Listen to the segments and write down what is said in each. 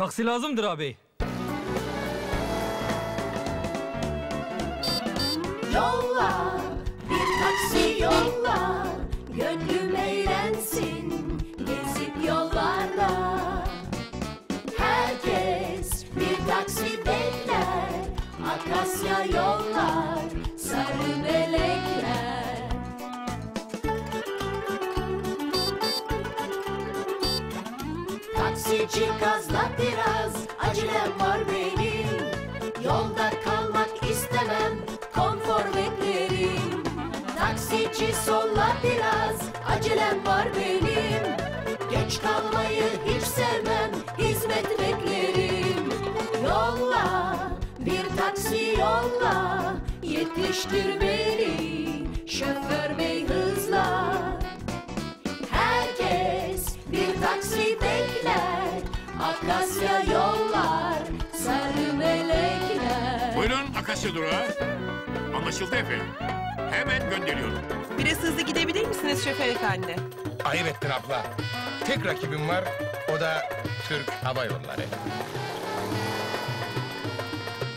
Taksi lazımdır abi. Yolla bir taksi yolla Gönlüm eğlensin gezip yollarda Herkes bir taksi bekler Akasya yollar sarı melekler Taksici gazla biraz. Acelem var benim. Yolda kalmak istemem konfor beklerim Taksici solla biraz acelem var benim. Geç kalmayı hiç sevmem hizmet beklerim Yolla bir taksi yolla yetiştir beni. Şoför bey Akasya yollar sarı melekler Buyurun Akasya durağı. Anlaşıldı efendim. Hemen gönderiyorum. Biraz hızlı gidebilir misiniz şoför efendi? Ayıp ettin abla. Tek rakibim var, o da Türk Hava Yolları.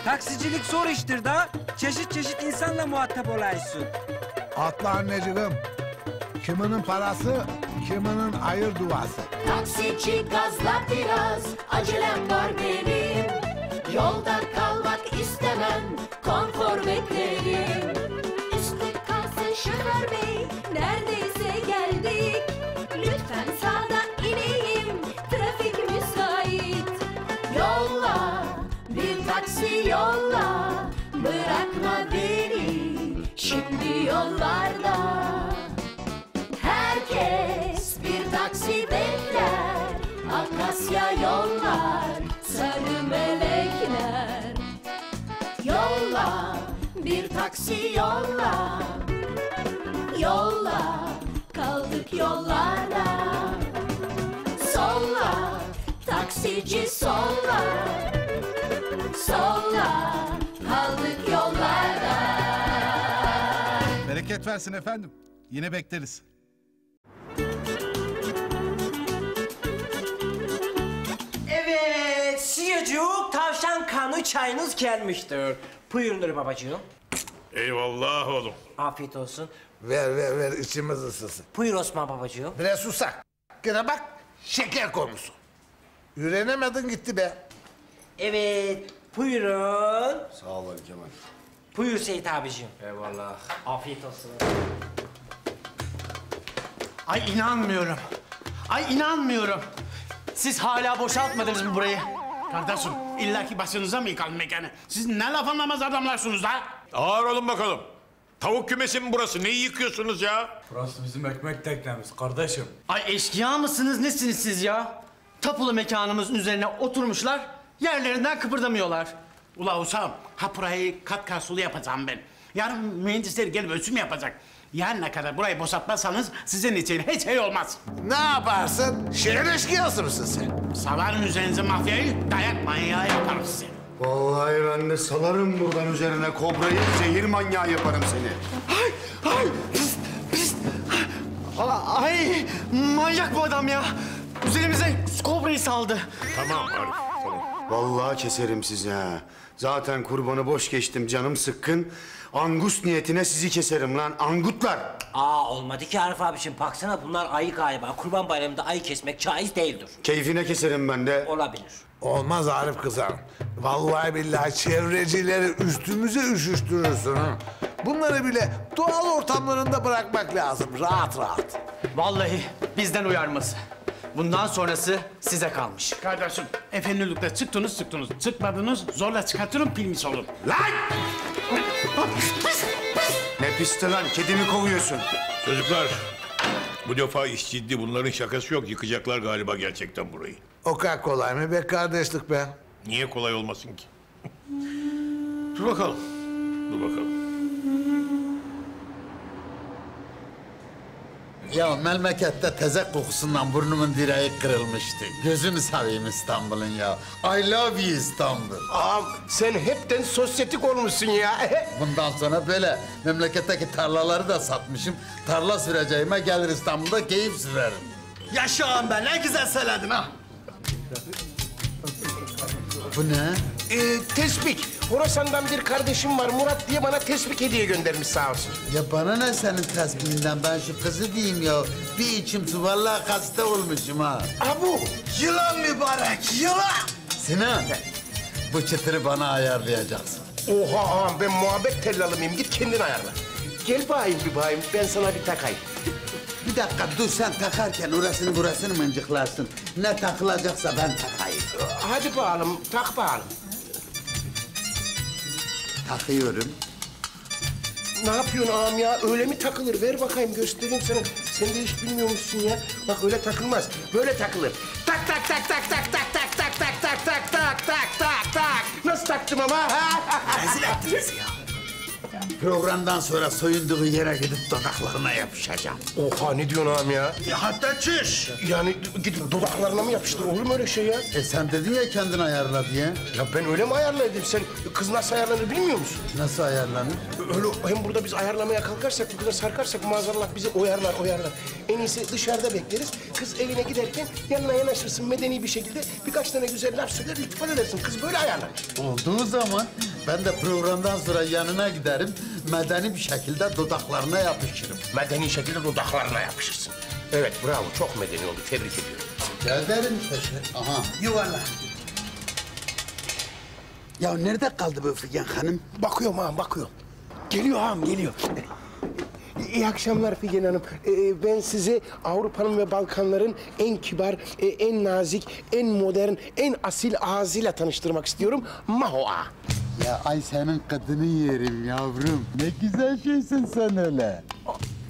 Taksicilik zor iştir da. Çeşit çeşit insanla muhatap olaysın. Atla anneciğim. Kiminin parası, kiminin ayır duası. Taksici gazla biraz. Acelem var benim. Yolda kalmak istemem konfor beklerim. Üstü kalsın şoför bey neredeyse geldik. Lütfen sağda ineyim trafik müsait. Yolla bir taksi yolla. Bırakma beni şimdi yollarda taksi bekler Akasya yollar Sarı melekler. Yolla bir taksi yolla. Yolla kaldık yollarda. Solla taksici solla. Solla kaldık yollarda. Bereket versin efendim. Yine bekleriz. Siyacık tavşan kanı çayınız gelmiştir. Buyurundur babacığım. Eyvallah oğlum. Afiyet olsun. Ver ver ver içimiz ısınsın. Buyur Osman babacığım. Biraz susak. Gene bak şeker konusu. Ürenemedin gitti be. Evet, buyurun. Sağ ol Ali Kemal. Buyur Seyit abicim. Eyvallah. Afiyet olsun. Ay inanmıyorum. Ay inanmıyorum. Siz hala boşaltmadınız mı burayı? Kardeşim illaki başınıza mı yıkalım mekanı? Siz ne laf anlamaz adamlarsınız da? Ağır olun bakalım. Tavuk kümesi mi burası? Neyi yıkıyorsunuz ya? Burası bizim ekmek teknemiz kardeşim. Ay eşkıya mısınız nesiniz siz ya? Tapulu mekanımızın üzerine oturmuşlar, yerlerinden kıpırdamıyorlar. Ula Usam, ha burayı kat karsulu yapacağım ben. Yarın mühendisler gelip ölçüm yapacak. Yarına kadar burayı boşaltmazsanız sizin için hiç şey olmaz. Ne yaparsın? Şehir eşkıyası mısın sen? Savarın üzerinize mafyayı dayak manyağı yaparım size. Vallahi ben de salarım buradan üzerine kobrayı, zehir manyağı yaparım seni. Ay, ay, pis, pis. Aa, Ay, manyak bu adam ya. Üzerimize kobrayı saldı. Tamam Arif, tamam. Vallahi keserim sizi ha. Zaten kurbanı boş geçtim, canım sıkkın. Angus niyetine sizi keserim lan, angutlar. Aa olmadı ki Arif abiciğim. Baksana bunlar ayı galiba. Kurban bayramında ayı kesmek caiz değildir. Keyfine keserim ben de. Olabilir. Olmaz Arif kızarım. Vallahi billahi çevrecileri üstümüze üşüştürürsün ha. Bunları bile doğal ortamlarında bırakmak lazım rahat rahat. Vallahi bizden uyarması. Bundan sonrası size kalmış. Kardeşim, efendilikte çıktınız çıktınız. Çıkmadınız, zorla çıkartırım pilmis olun. Lan! Ne pisti lan, kedimi kovuyorsun. Çocuklar, bu defa iş ciddi. Bunların şakası yok. Yıkacaklar galiba gerçekten burayı. O kadar kolay mı be kardeşlik be? Niye kolay olmasın ki? Dur bakalım. Dur bakalım. Ya memlekette tezek kokusundan burnumun direği kırılmıştı. Gözünü seveyim İstanbul'un ya. I love you İstanbul. Ağam sen hepten sosyetik olmuşsun ya. Bundan sonra böyle memleketteki tarlaları da satmışım. Tarla süreceğime gelir İstanbul'da keyif sürerim. Yaşa ağam be ne güzel söyledin ha. Bu ne? Ee, tespik. Horasan'dan bir kardeşim var Murat diye bana tespik hediye göndermiş sağ olsun. Ya bana ne senin tesbihinden ben şu kızı diyeyim ya. Bir içim su vallahi hasta olmuşum ha. Abu. Yılan mübarek yılan. Sinan bu çıtırı bana ayarlayacaksın. Oha ağam ben muhabbet tellalı mıyım? Git kendin ayarla. Gel bayım bir bayım ben sana bir takayım. Bir dakika dur sen takarken orasını burasını mıncıklarsın. Ne takılacaksa ben takayım. Hadi bakalım tak bakalım. Takıyorum. Ne yapıyorsun ağam ya? Öyle mi takılır? Ver bakayım göstereyim sana. Sen de hiç bilmiyormuşsun ya. Bak öyle takılmaz. Böyle takılır. Tak tak tak tak tak tak tak tak tak tak tak tak tak tak tak. Nasıl taktım ama? ha? Rezil ettiniz ya. Programdan sonra soyunduğu yere gidip dudaklarına yapışacağım. Oha ne diyorsun ağam ya? hatta çüş. Yani gidip dudaklarına mı yapıştır? Olur mu öyle şey ya? E sen dedin ya kendin ayarla diye. Ya ben öyle mi ayarladım? Sen kız nasıl ayarlanır bilmiyor musun? Nasıl ayarlanır? Öyle hem burada biz ayarlamaya kalkarsak, bu kıza sarkarsak maazallah bizi oyarlar, oyarlar. En iyisi dışarıda bekleriz. Kız evine giderken yanına yanaşırsın medeni bir şekilde. Birkaç tane güzel laf söyler, iltifat edersin. Kız böyle ayarlanır. Olduğu zaman ben de programdan sonra yanına giderim. Medeni bir şekilde dudaklarına yapışırım. Medeni şekilde dudaklarına yapışırsın. Evet, bravo. Çok medeni oldu. Tebrik ediyorum. Ederim teşekkür. Aha. Yuvarlak. Ya nerede kaldı bu Figen Hanım? Bakıyorum ağam, bakıyorum. Geliyor ağam, geliyor. İyi akşamlar Figen Hanım. Ee, ben size Avrupa'nın ve Balkanların en kibar, e, en nazik, en modern, en asil ağzıyla tanıştırmak istiyorum. Maho Ağa. Ya ay senin kadını yerim yavrum. Ne güzel şeysin sen öyle.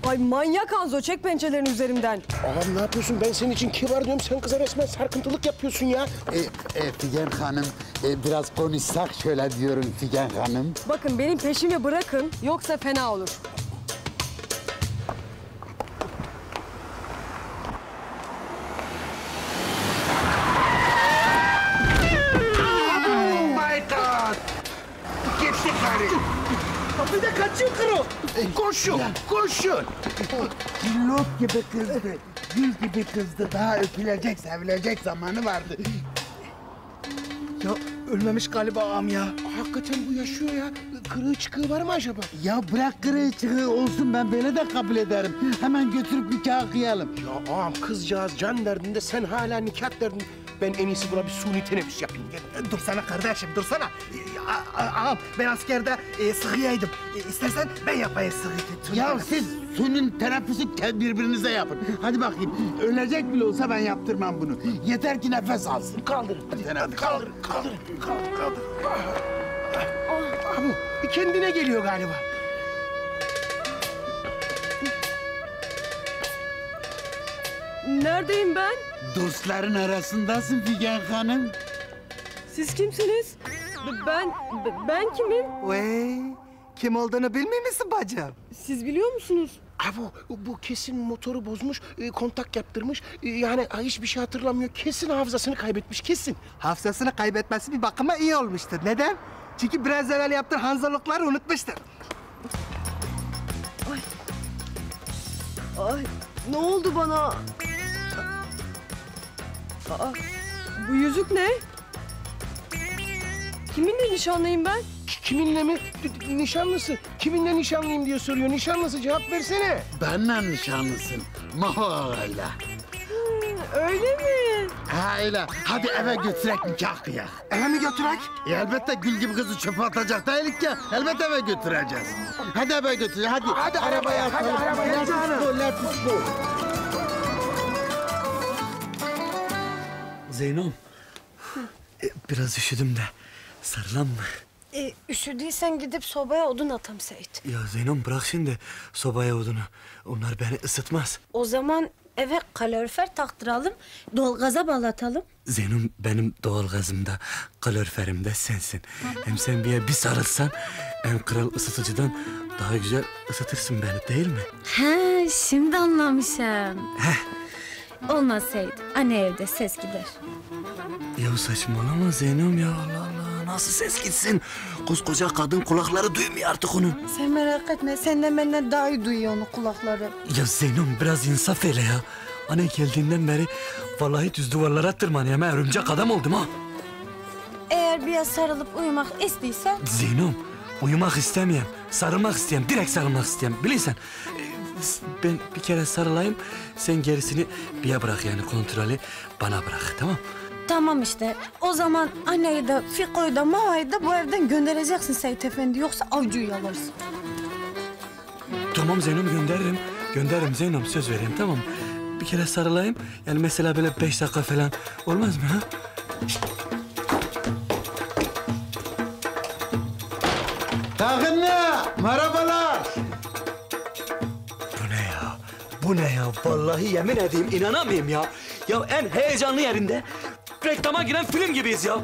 Ay manyak Hanzo çek pençelerini üzerimden. Ağam ne yapıyorsun? Ben senin için kibar diyorum. Sen kıza resmen sarkıntılık yapıyorsun ya. E, e, Figen Hanım e, biraz konuşsak şöyle diyorum Figen Hanım. Bakın benim peşimi bırakın yoksa fena olur. Bir de kaçıyor kırı. Koşun, koşun. Lot gibi kızdı. Gül gibi kızdı. Daha öpülecek, sevilecek zamanı vardı. Ya ölmemiş galiba ağam ya. Hakikaten bu yaşıyor ya. Kırığı çıkığı var mı acaba? Ya bırak kırığı çıkığı olsun ben böyle de kabul ederim. Hemen götürüp nikah kıyalım. Ya ağam kızcağız can derdinde sen hala nikah derdinde. Ben en iyisi buna bir suni teneffüs yapayım. Gel. Dursana kardeşim dursana. Ağam ben askerde e, sıhhiyeydim. E, istersen ben yapayım sıhhiye. Ya siz suyun teneffüsü birbirinize yapın. Hadi bakayım. Ölecek bile olsa ben yaptırmam bunu. Yeter ki nefes alsın. Kaldır. Hadi, hadi kaldır, kaldır, kaldır, kaldır. Abi bir kendine geliyor galiba. Neredeyim ben? Dostların arasındasın Figen Hanım. Siz kimsiniz? Ben ben kimim? Vay, kim olduğunu bilmiyor musun bacım? Siz biliyor musunuz? Abi bu kesin motoru bozmuş, e, kontak yaptırmış. E, yani hiçbir şey hatırlamıyor. Kesin hafızasını kaybetmiş, kesin. Hafızasını kaybetmesi bir bakıma iyi olmuştur. Neden? Çünkü biraz evvel yaptığı hanzarlıkları unutmuştur. Ay ne oldu bana? Aa, bu yüzük ne? Kiminle nişanlıyım ben? Ki- Kiminle mi? Nişanlısı. Kiminle nişanlıyım diye soruyor. Nişanlısı cevap versene. Benle nişanlısın. Maho ağayla. Öyle mi? Ha öyle. Hadi eve götürek nikah kıyak. Eve mi götürek? E, elbette gül gibi kızı çöpe atacak değilik ya. Elbette eve götüreceğiz. Hadi eve götür. Hadi. Hadi arabaya, hadi atalım. arabaya Let's go, let's go. Zeynom. e, biraz üşüdüm de. Sarılan mı? E, üşüdüysen gidip sobaya odun atam Seyit. Ya Zeynom bırak şimdi sobaya odunu. Onlar beni ısıtmaz. O zaman eve kalorifer taktıralım, doğalgaza bağlatalım. Zeynom benim doğalgazımda, kaloriferimde sensin. Hem sen bir bir sarılsan en kral ısıtıcıdan daha güzel ısıtırsın beni değil mi? He, şimdi anlamışım. Olmaz Seyit. Anne evde ses gider. Ya saçmalama Zeynom ya Allah Allah. Nasıl ses gitsin? Koskoca kadın kulakları duymuyor artık onu. Sen merak etme. Senden benden daha iyi duyuyor onu kulakları. Ya Zeynom biraz insaf eyle ya. Anne geldiğinden beri vallahi düz duvarlara tırmanıyorum. ha. Örümcek adam oldum ha. Eğer eğer bir sarılıp uyumak istiyorsan Zeynep, uyumak istemeyeyim. Sarılmak isteyeyim, direkt sarılmak isteyeyim. Bilirsen, e, ben bir kere sarılayım, sen gerisini bir bırak yani kontrolü bana bırak, tamam? Tamam işte. O zaman anneyi de Fiko'yu da Mava'yı da bu evden göndereceksin Seyit Efendi. Yoksa avcuyu yalarsın. Tamam Zeynep gönderirim. Gönderirim Zeynep, söz vereyim tamam? Bir kere sarılayım, yani mesela böyle beş dakika falan olmaz mı ha? Takınlı, merhabalar. Bu ne ya? Bu ne ya? Vallahi yemin edeyim inanamayayım ya. Ya en heyecanlı yerinde reklama giren film gibiyiz ya.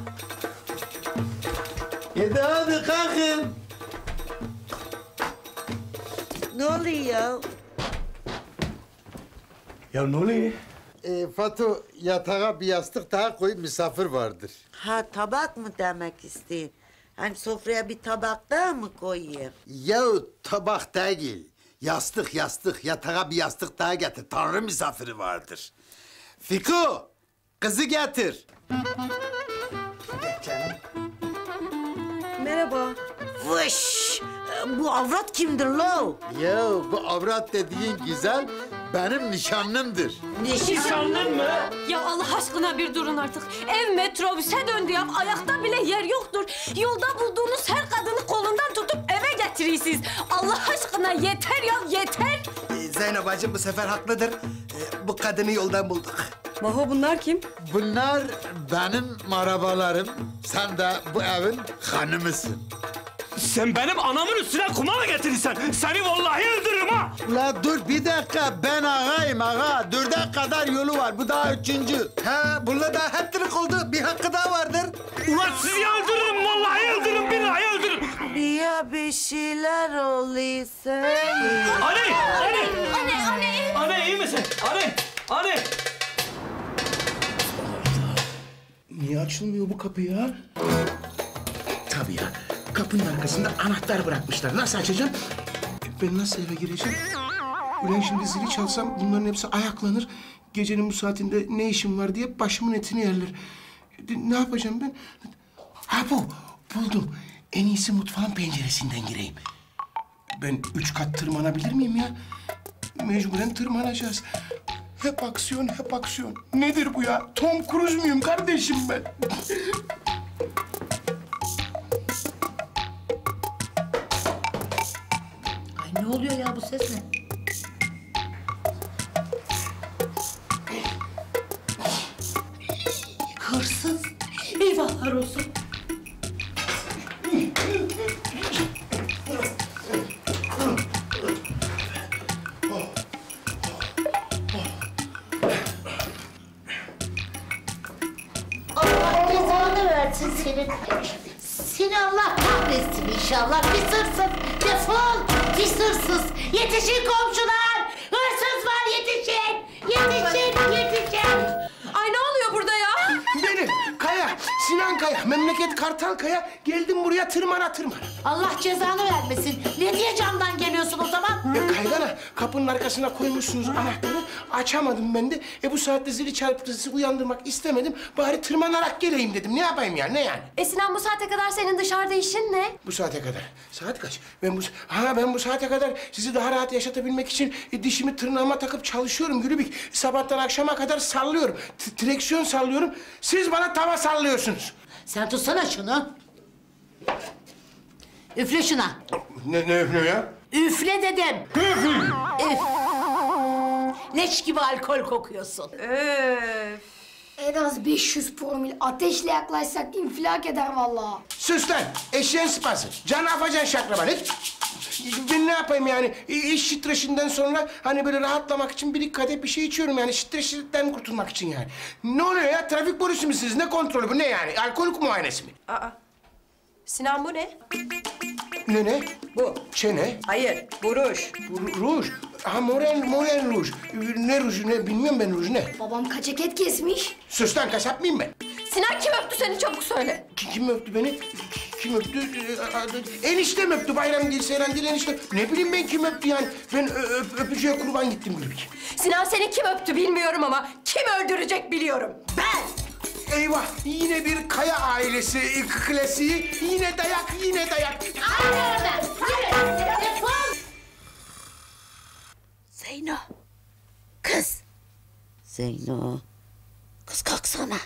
Hadi hadi kalkın. Ne oluyor ya? Ya ne oluyor? Ee, Fatu yatağa bir yastık daha koy misafir vardır. Ha tabak mı demek isteyeyim? Hani sofraya bir tabak daha mı koyayım? Yahu tabak değil. Yastık yastık yatağa bir yastık daha getir. Tanrı misafiri vardır. Fiko kızı getir. Merhaba. Vış! Bu avrat kimdir lo? Ya bu avrat dediğin güzel benim nişanlımdır. Nişanlın mı? Ya Allah aşkına bir durun artık. Ev metrobüse döndü ya. Ayakta bile yer yoktur. Yolda bulduğunuz her kadını kolundan tutup eve getiriyorsunuz. Allah aşkına yeter ya yeter. Zeynep bacım bu sefer haklıdır. Ee, bu kadını yoldan bulduk. Maho bunlar kim? Bunlar benim marabalarım. Sen de bu evin hanımısın. Sen benim anamın üstüne kuma mı getirirsen? Seni vallahi öldürürüm ha! La dur bir dakika ben ağayım ağa. Dörde kadar yolu var bu daha üçüncü. Ha bunda daha heptirik oldu. Bir hakkı daha vardır. Ulan sizi öldürürüm vallahi öldürürüm billahi öldürürüm. Ya bir şeyler söyle. Ali! Ali! Anne anne. Anne iyi misin? Ali! Ali! Niye açılmıyor bu kapı ya? Tabii ya. Kapının arkasında anahtar bırakmışlar. Nasıl açacağım? Ben nasıl eve gireceğim? Ulan şimdi zili çalsam bunların hepsi ayaklanır. Gecenin bu saatinde ne işim var diye başımın etini yerler. Ne yapacağım ben? Ha bu. Buldum. En iyisi mutfağın penceresinden gireyim. Ben üç kat tırmanabilir miyim ya? Mecburen tırmanacağız. Hep aksiyon, hep aksiyon. Nedir bu ya? Tom Cruise muyum kardeşim ben? Ay ne oluyor ya bu ses ne? Hırsız. Eyvahlar olsun. Memleket Kartal Kaya. Geldim buraya tırmana tırmana. Allah cezanı vermesin. Ne diye camdan geliyorsun o zaman? E kaygana, kapının arkasına koymuşsunuz anahtarı. Açamadım ben de. E bu saatte zili çarptı, sizi uyandırmak istemedim. Bari tırmanarak geleyim dedim. Ne yapayım ya, ne yani? E Sinan bu saate kadar senin dışarıda işin ne? Bu saate kadar. Saat kaç? Ben bu ha ben bu saate kadar sizi daha rahat yaşatabilmek için e, dişimi tırnağıma takıp çalışıyorum Gülübük. Sabahtan akşama kadar sallıyorum. T- direksiyon sallıyorum. Siz bana tava sallıyorsunuz. Sen tutsana şunu. Üfle şuna. Ne ne ne ya? Üfle dedim. Üf. Leş gibi alkol kokuyorsun. Öf. En az 500 promil ateşle yaklaşsak infilak eder vallahi. Sus lan! Eşeğin sıpası. Can afacan şakraban. Hiç. Ben ne yapayım yani? İş stresinden sonra hani böyle rahatlamak için bir kadeh bir şey içiyorum yani. Stresten kurtulmak için yani. Ne oluyor ya? Trafik polisi misiniz? Ne kontrolü bu? Ne yani? Alkolik muayenesi mi? Aa. Sinan bu ne? Ne ne? Bu. Çene. Hayır, bu ruj. Bu Ruj. Ha moral, moral ruj. Ne ruju ne? Bilmiyorum ben ruj ne? Babam kaçak et kesmiş. Sus lan kasap mıyım ben? Sinan kim öptü seni çabuk söyle. Ki- Kim öptü beni? Kim öptü? Ee, Eniştem öptü. Bayram değil, Seyran değil enişte. Ne bileyim ben kim öptü yani. Ben ö- öp, öpücüğe kurban gittim Gülbük. Sinan seni kim öptü bilmiyorum ama kim öldürecek biliyorum. Ben! Eyvah yine bir kaya ailesi e, klasiği. Yine dayak yine dayak. Zeyno. Kız. Zeyno. Kız kalksana.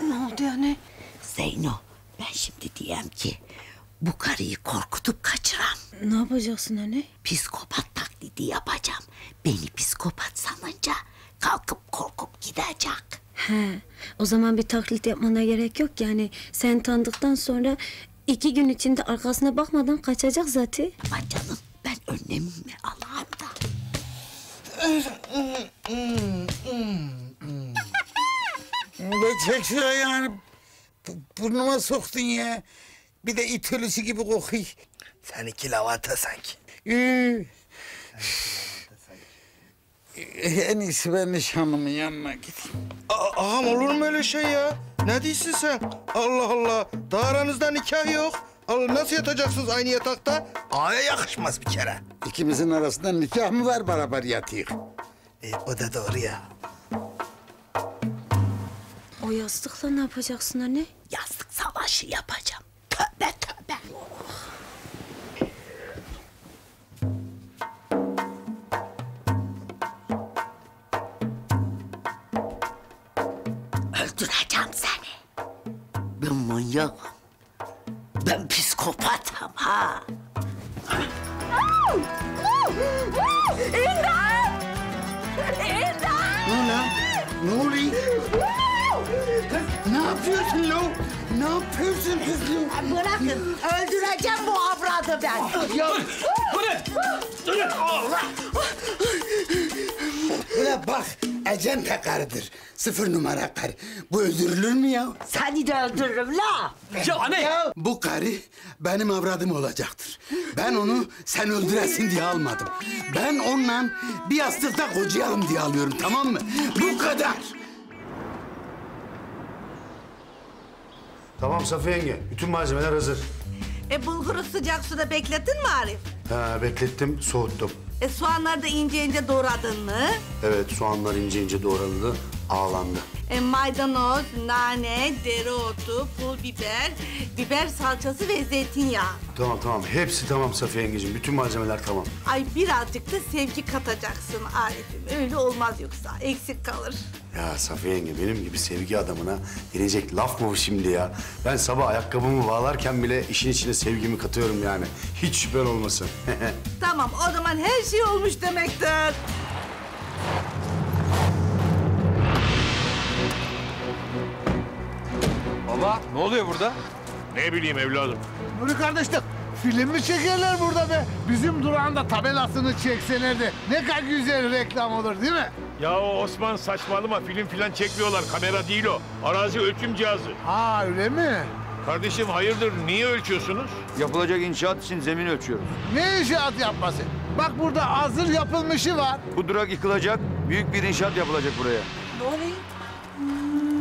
Ne oldu yani? Zeyno. Ben şimdi diyem ki bu karıyı korkutup kaçıram. Ne yapacaksın anne? Psikopat taklidi yapacağım. Beni psikopat sanınca kalkıp korkup gidecek. He, o zaman bir taklit yapmana gerek yok yani. Sen tanıdıktan sonra iki gün içinde arkasına bakmadan kaçacak zaten. Ama canım ben önlemimi alayım da. Ne çekiyor yani? Bu- Burnuma soktun ya. Bir de it ölüsü gibi kokuyor. Seninki lavanta sanki. Ee, en iyisi ben nişanlımın yanına gideyim. Aa, ağam olur mu öyle şey ya? Ne diyorsun sen? Allah Allah. Daha aranızda nikah yok. Allah, nasıl yatacaksınız aynı yatakta? Ağaya yakışmaz bir kere. İkimizin arasında nikah mı var beraber yatıyor? E, o da doğru ya. O yastıkla ne yapacaksın anne? Yastık savaşı yapacağım. Tövbe tövbe. Öldüreceğim seni. Ben manyakım. Ben psikopatım ha. İmdat! İmdat! Ne lan? Ne oluyor? Ne yapıyorsun lo? Ne yapıyorsun kızım? Bırakın. Öldüreceğim bu avradı ben. Ya Ulan bak ecem karıdır. Sıfır numara karı. Bu öldürülür mü ya? Seni de öldürürüm la. Ya anne! Bu karı benim avradım olacaktır. Ben onu sen öldüresin diye almadım. Ben onunla bir yastıkta kocayalım diye alıyorum tamam mı? Bu kadar. Tamam Safiye yenge. Bütün malzemeler hazır. E bulguru sıcak suda beklettin mi Arif? Ha, beklettim, soğuttum. E soğanları da ince ince doğradın mı? Evet, soğanlar ince ince doğrandı, ağlandı. E maydanoz, nane, dereotu, pul biber, biber salçası ve zeytinyağı. Tamam tamam, hepsi tamam Safiye yengeciğim. Bütün malzemeler tamam. Ay birazcık da sevgi katacaksın Arif'im. Öyle olmaz yoksa eksik kalır. Ya Safiye yenge, benim gibi sevgi adamına denecek laf mı bu şimdi ya? Ben sabah ayakkabımı bağlarken bile işin içine sevgimi katıyorum yani. Hiç şüphen olmasın. Tamam o zaman her şey olmuş demektir. Baba ne oluyor burada? Ne bileyim evladım. Nuri kardeşlik film mi çekerler burada be? Bizim durağında tabelasını çekselerdi ne kadar güzel reklam olur değil mi? Ya o Osman saçmalama film filan çekmiyorlar. Kamera değil o. Arazi ölçüm cihazı. Ha öyle mi? Kardeşim hayırdır niye ölçüyorsunuz? Yapılacak inşaat için zemin ölçüyoruz. Ne inşaat yapması? Bak burada hazır yapılmışı var. Bu durak yıkılacak, büyük bir inşaat yapılacak buraya. Ne oluyor?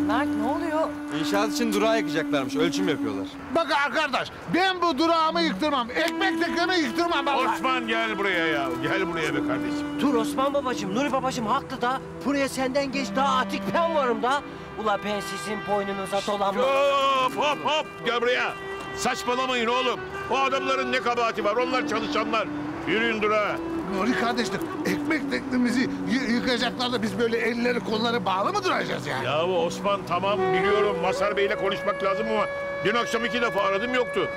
Mert ne oluyor? İnşaat için durağı yıkacaklarmış, ölçüm yapıyorlar. Bak arkadaş ben bu durağımı yıktırmam. Ekmek teknemi yıktırmam vallahi. Osman gel buraya ya. Gel buraya be kardeşim. Dur Osman babacığım, Nuri babacığım haklı da. Buraya senden geç daha atik ben varım da. Ula ben sizin boynunuza dolanmam. Hop hop hop gel buraya. Saçmalamayın oğlum. O adamların ne kabahati var? Onlar çalışanlar. Yürüyün durağa. Nuri kardeşlik ekmek teknemizi yıkacaklar da biz böyle elleri kolları bağlı mı duracağız yani? Ya Osman tamam biliyorum Masar Bey'le konuşmak lazım ama dün akşam iki defa aradım yoktu.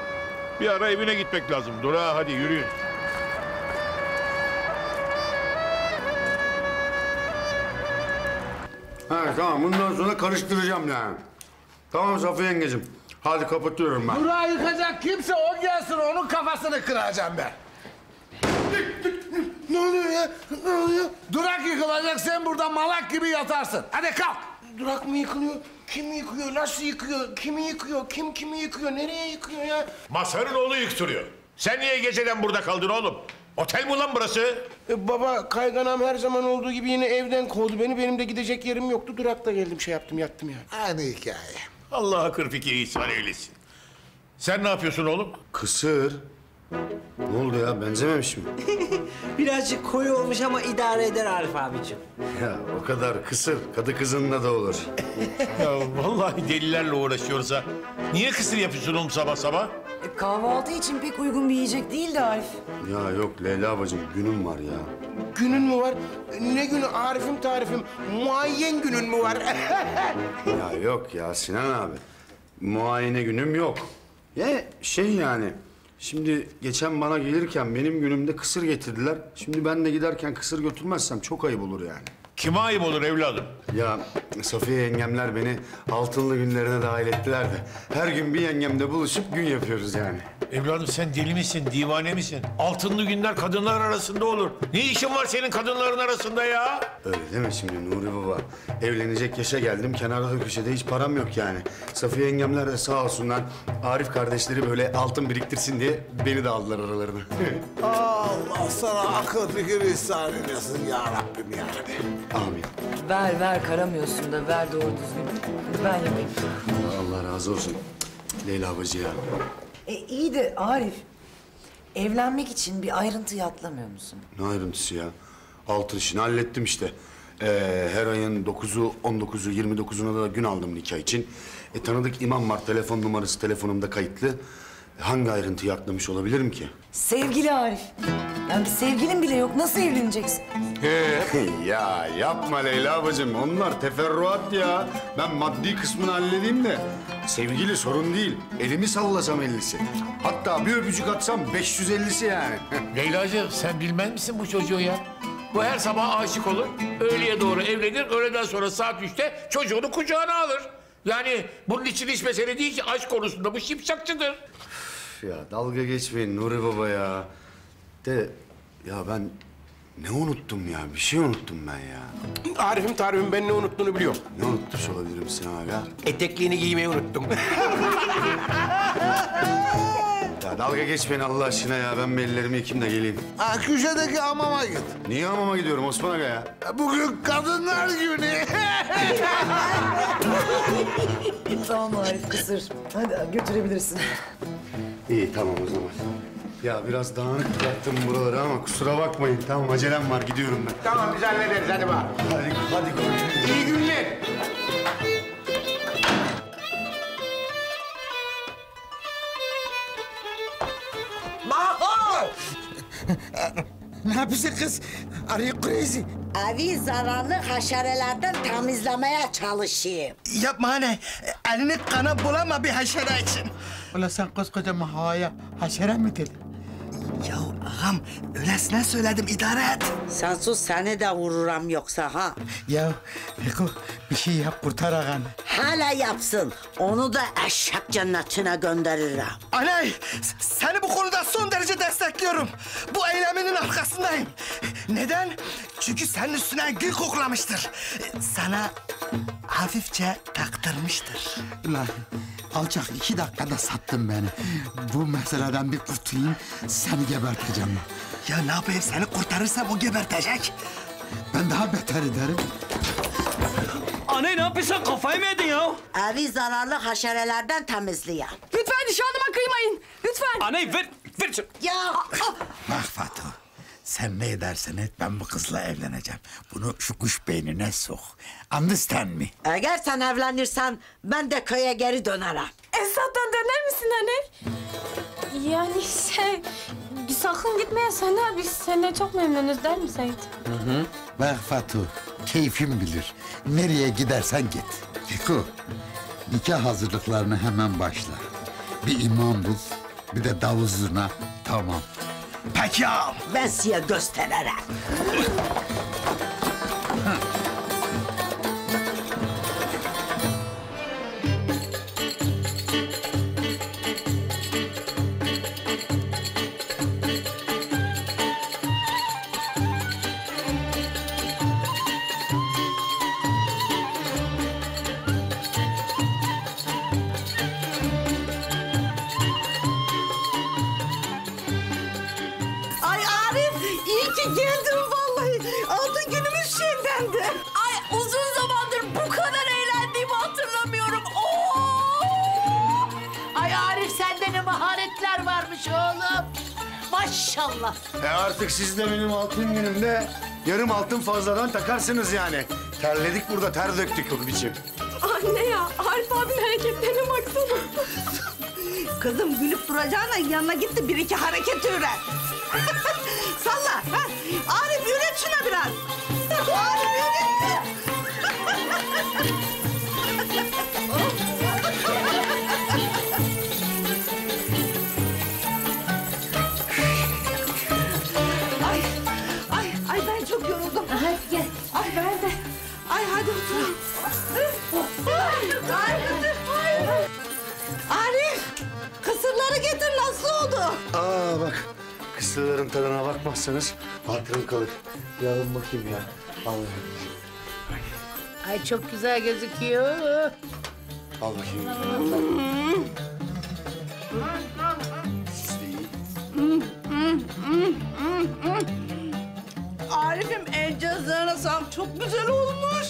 Bir ara evine gitmek lazım. Durağa hadi yürüyün. ha tamam, bundan sonra karıştıracağım yani. Tamam Safiye yengeciğim. Hadi kapatıyorum ben. Durağı yıkacak kimse o gelsin onun kafasını kıracağım ben. Ne oluyor ya? Ne oluyor? Durak yıkılacak sen burada malak gibi yatarsın. Hadi kalk. Durak mı yıkılıyor? Kim yıkıyor? Nasıl yıkıyor? Kimi yıkıyor? Kim kimi yıkıyor? Nereye yıkıyor ya? Masar'ın oğlu yıktırıyor. Sen niye geceden burada kaldın oğlum? Otel mi lan burası? E, baba kayganam her zaman olduğu gibi yine evden kovdu beni. Benim de gidecek yerim yoktu. Durakta geldim şey yaptım yattım yani. Aynı hikaye. Allah akır fikir ihsan eylesin. Sen ne yapıyorsun oğlum? Kısır. Ne oldu ya benzememiş mi? Birazcık koyu olmuş ama idare eder Arif abicim. Ya o kadar kısır kadı kızınla da olur. Ya vallahi delilerle uğraşıyoruz ha. Niye kısır yapıyorsun oğlum sabah sabah? E, kahvaltı için pek uygun bir yiyecek değil de Arif. Ya yok Leyla bacım günüm var ya. Günün mü var? Ne günü? Arif'im tarifim. Muayyen günün mü var? Ya yok ya Sinan abi. Muayene günüm yok. Ya şey yani. Şimdi geçen bana gelirken benim günümde kısır getirdiler. Şimdi ben de giderken kısır götürmezsem çok ayıp olur yani. Kime ayıp olur evladım? Ya Safiye yengemler beni altınlı günlerine dahil ettiler de. Her gün bir yengemle buluşup gün yapıyoruz yani. Evladım sen deli misin, divane misin? Altınlı günler kadınlar arasında olur. Ne işin var senin kadınların arasında ya? Öyle deme şimdi Nuri Baba. Evlenecek yaşa geldim. Kenarda köşede hiç param yok yani. Safiye yengemler de sağ olsunlar. Arif kardeşleri böyle altın biriktirsin diye beni de aldılar aralarına. Allah sana akıl fikir ihsan eylesin ya Rabbim ya. Amin. Ver ver karamıyorsun da ver doğru düzgün. Ben yapayım. Allah razı olsun. Leyla bacı ya. E iyi de Arif. Evlenmek için bir ayrıntıyı atlamıyor musun? Ne ayrıntısı ya? Altın işini hallettim işte. Ee, her ayın 9'u, 19'u, 29'una da gün aldım nikah için. E, tanıdık imam var. Telefon numarası telefonumda kayıtlı. Hangi ayrıntıyı atlamış olabilirim ki? Sevgili Arif. Yani bir sevgilin bile yok. Nasıl evleneceksin? ya yapma Leyla bacım. Onlar teferruat ya. Ben maddi kısmını halledeyim de. Sevgili sorun değil. Elimi sallasam ellisi. Hatta bir öpücük atsam 550'si yani. Leyla'cığım sen bilmez misin bu çocuğu ya? Bu her sabah aşık olur, öğleye doğru evlenir, öğleden sonra saat üçte çocuğunu kucağına alır. Yani bunun için hiç mesele değil ki aşk konusunda bu şipşakçıdır. Ya dalga geçmeyin Nuri Baba ya. De ya ben ne unuttum ya? Bir şey unuttum ben ya. Arif'im tarifim ben ne unuttuğunu biliyorum. Ne unutmuş olabilirim Sinan abi ya? Etekliğini giymeyi unuttum. Ya dalga geçmeyin Allah aşkına ya. Ben ellerimi yıkayayım da geleyim. Ha, köşedeki hamama git. Niye hamama gidiyorum Osman Aga ya? Bugün kadınlar günü. tamam Arif kısır. Hadi götürebilirsin. İyi tamam o zaman. Ya biraz dağınık bıraktım buraları ama kusura bakmayın. Tamam acelem var gidiyorum ben. tamam biz hallederiz hadi bak. Hadi, hadi. İyi günler. Maho! ne yapıyorsun kız? Are you crazy? Evi zararlı haşerelerden temizlemeye çalışayım. Yapma hani. Elini kana bulama bir haşere için. Ulan sen koskoca Maho'ya haşere mi dedin? Ya ağam öylesine söyledim idare et. Sen sus seni de vururam yoksa ha. Ya Fiko bir şey yap kurtar ağanı. Hala yapsın. Onu da eşek cennetine gönderirim. Anay seni bu konuda son derece destekliyorum. Bu eyleminin arkasındayım. Neden? Çünkü senin üstüne gül koklamıştır. Sana hafifçe taktırmıştır. Ulan alçak iki dakikada sattın beni. Bu meseleden bir kurtulayım seni geberteceğim. Ya ne yapayım seni kurtarırsam o gebertecek. Ben daha beter ederim. Anne ne yapıyorsun? Kafayı mı yedin ya? Evi zararlı haşerelerden temizleyen. Lütfen nişanlıma kıymayın. Lütfen. Anne ver, ver şunu. Ya Bak Fatu, sen ne edersen et ben bu kızla evleneceğim. Bunu şu kuş beynine sok. Understand me? eğer sen evlenirsen ben de köye geri dönerim. Esat'tan döner misin anne? Yani şey... Bir sakın gitmeye sana. Biz seninle çok memnunuz der mi Sait? Hı hı. Bak Fatu, keyfim bilir. Nereye gidersen git. Fiko, nikah hazırlıklarını hemen başla. Bir imam bul, bir de davul zurna. Tamam. Peki ağam. Ben size gösteririm. Oo! Ay Arif sende ne maharetler varmış oğlum. maşallah. E artık siz de benim altın günümde yarım altın fazladan takarsınız yani. Terledik burada, ter döktük o biçim. Anne ya Arif abinin hareketlerine baksana. Kızım gülüp duracağına yanına gitti bir iki hareket öğren. Salla. Ha? Arif üret şuna biraz. Arif üret. hadi oturalım. Ay, hadi. Arif, kısırları getir nasıl oldu? Aa bak, kısırların tadına bakmazsanız hatırım kalır. Bir alın bakayım ya. Allah'ım. Ay çok güzel gözüküyor. Al bakayım. Siz de yiyin. Arif'im el cihazlarına sağlık. Çok güzel olmuş.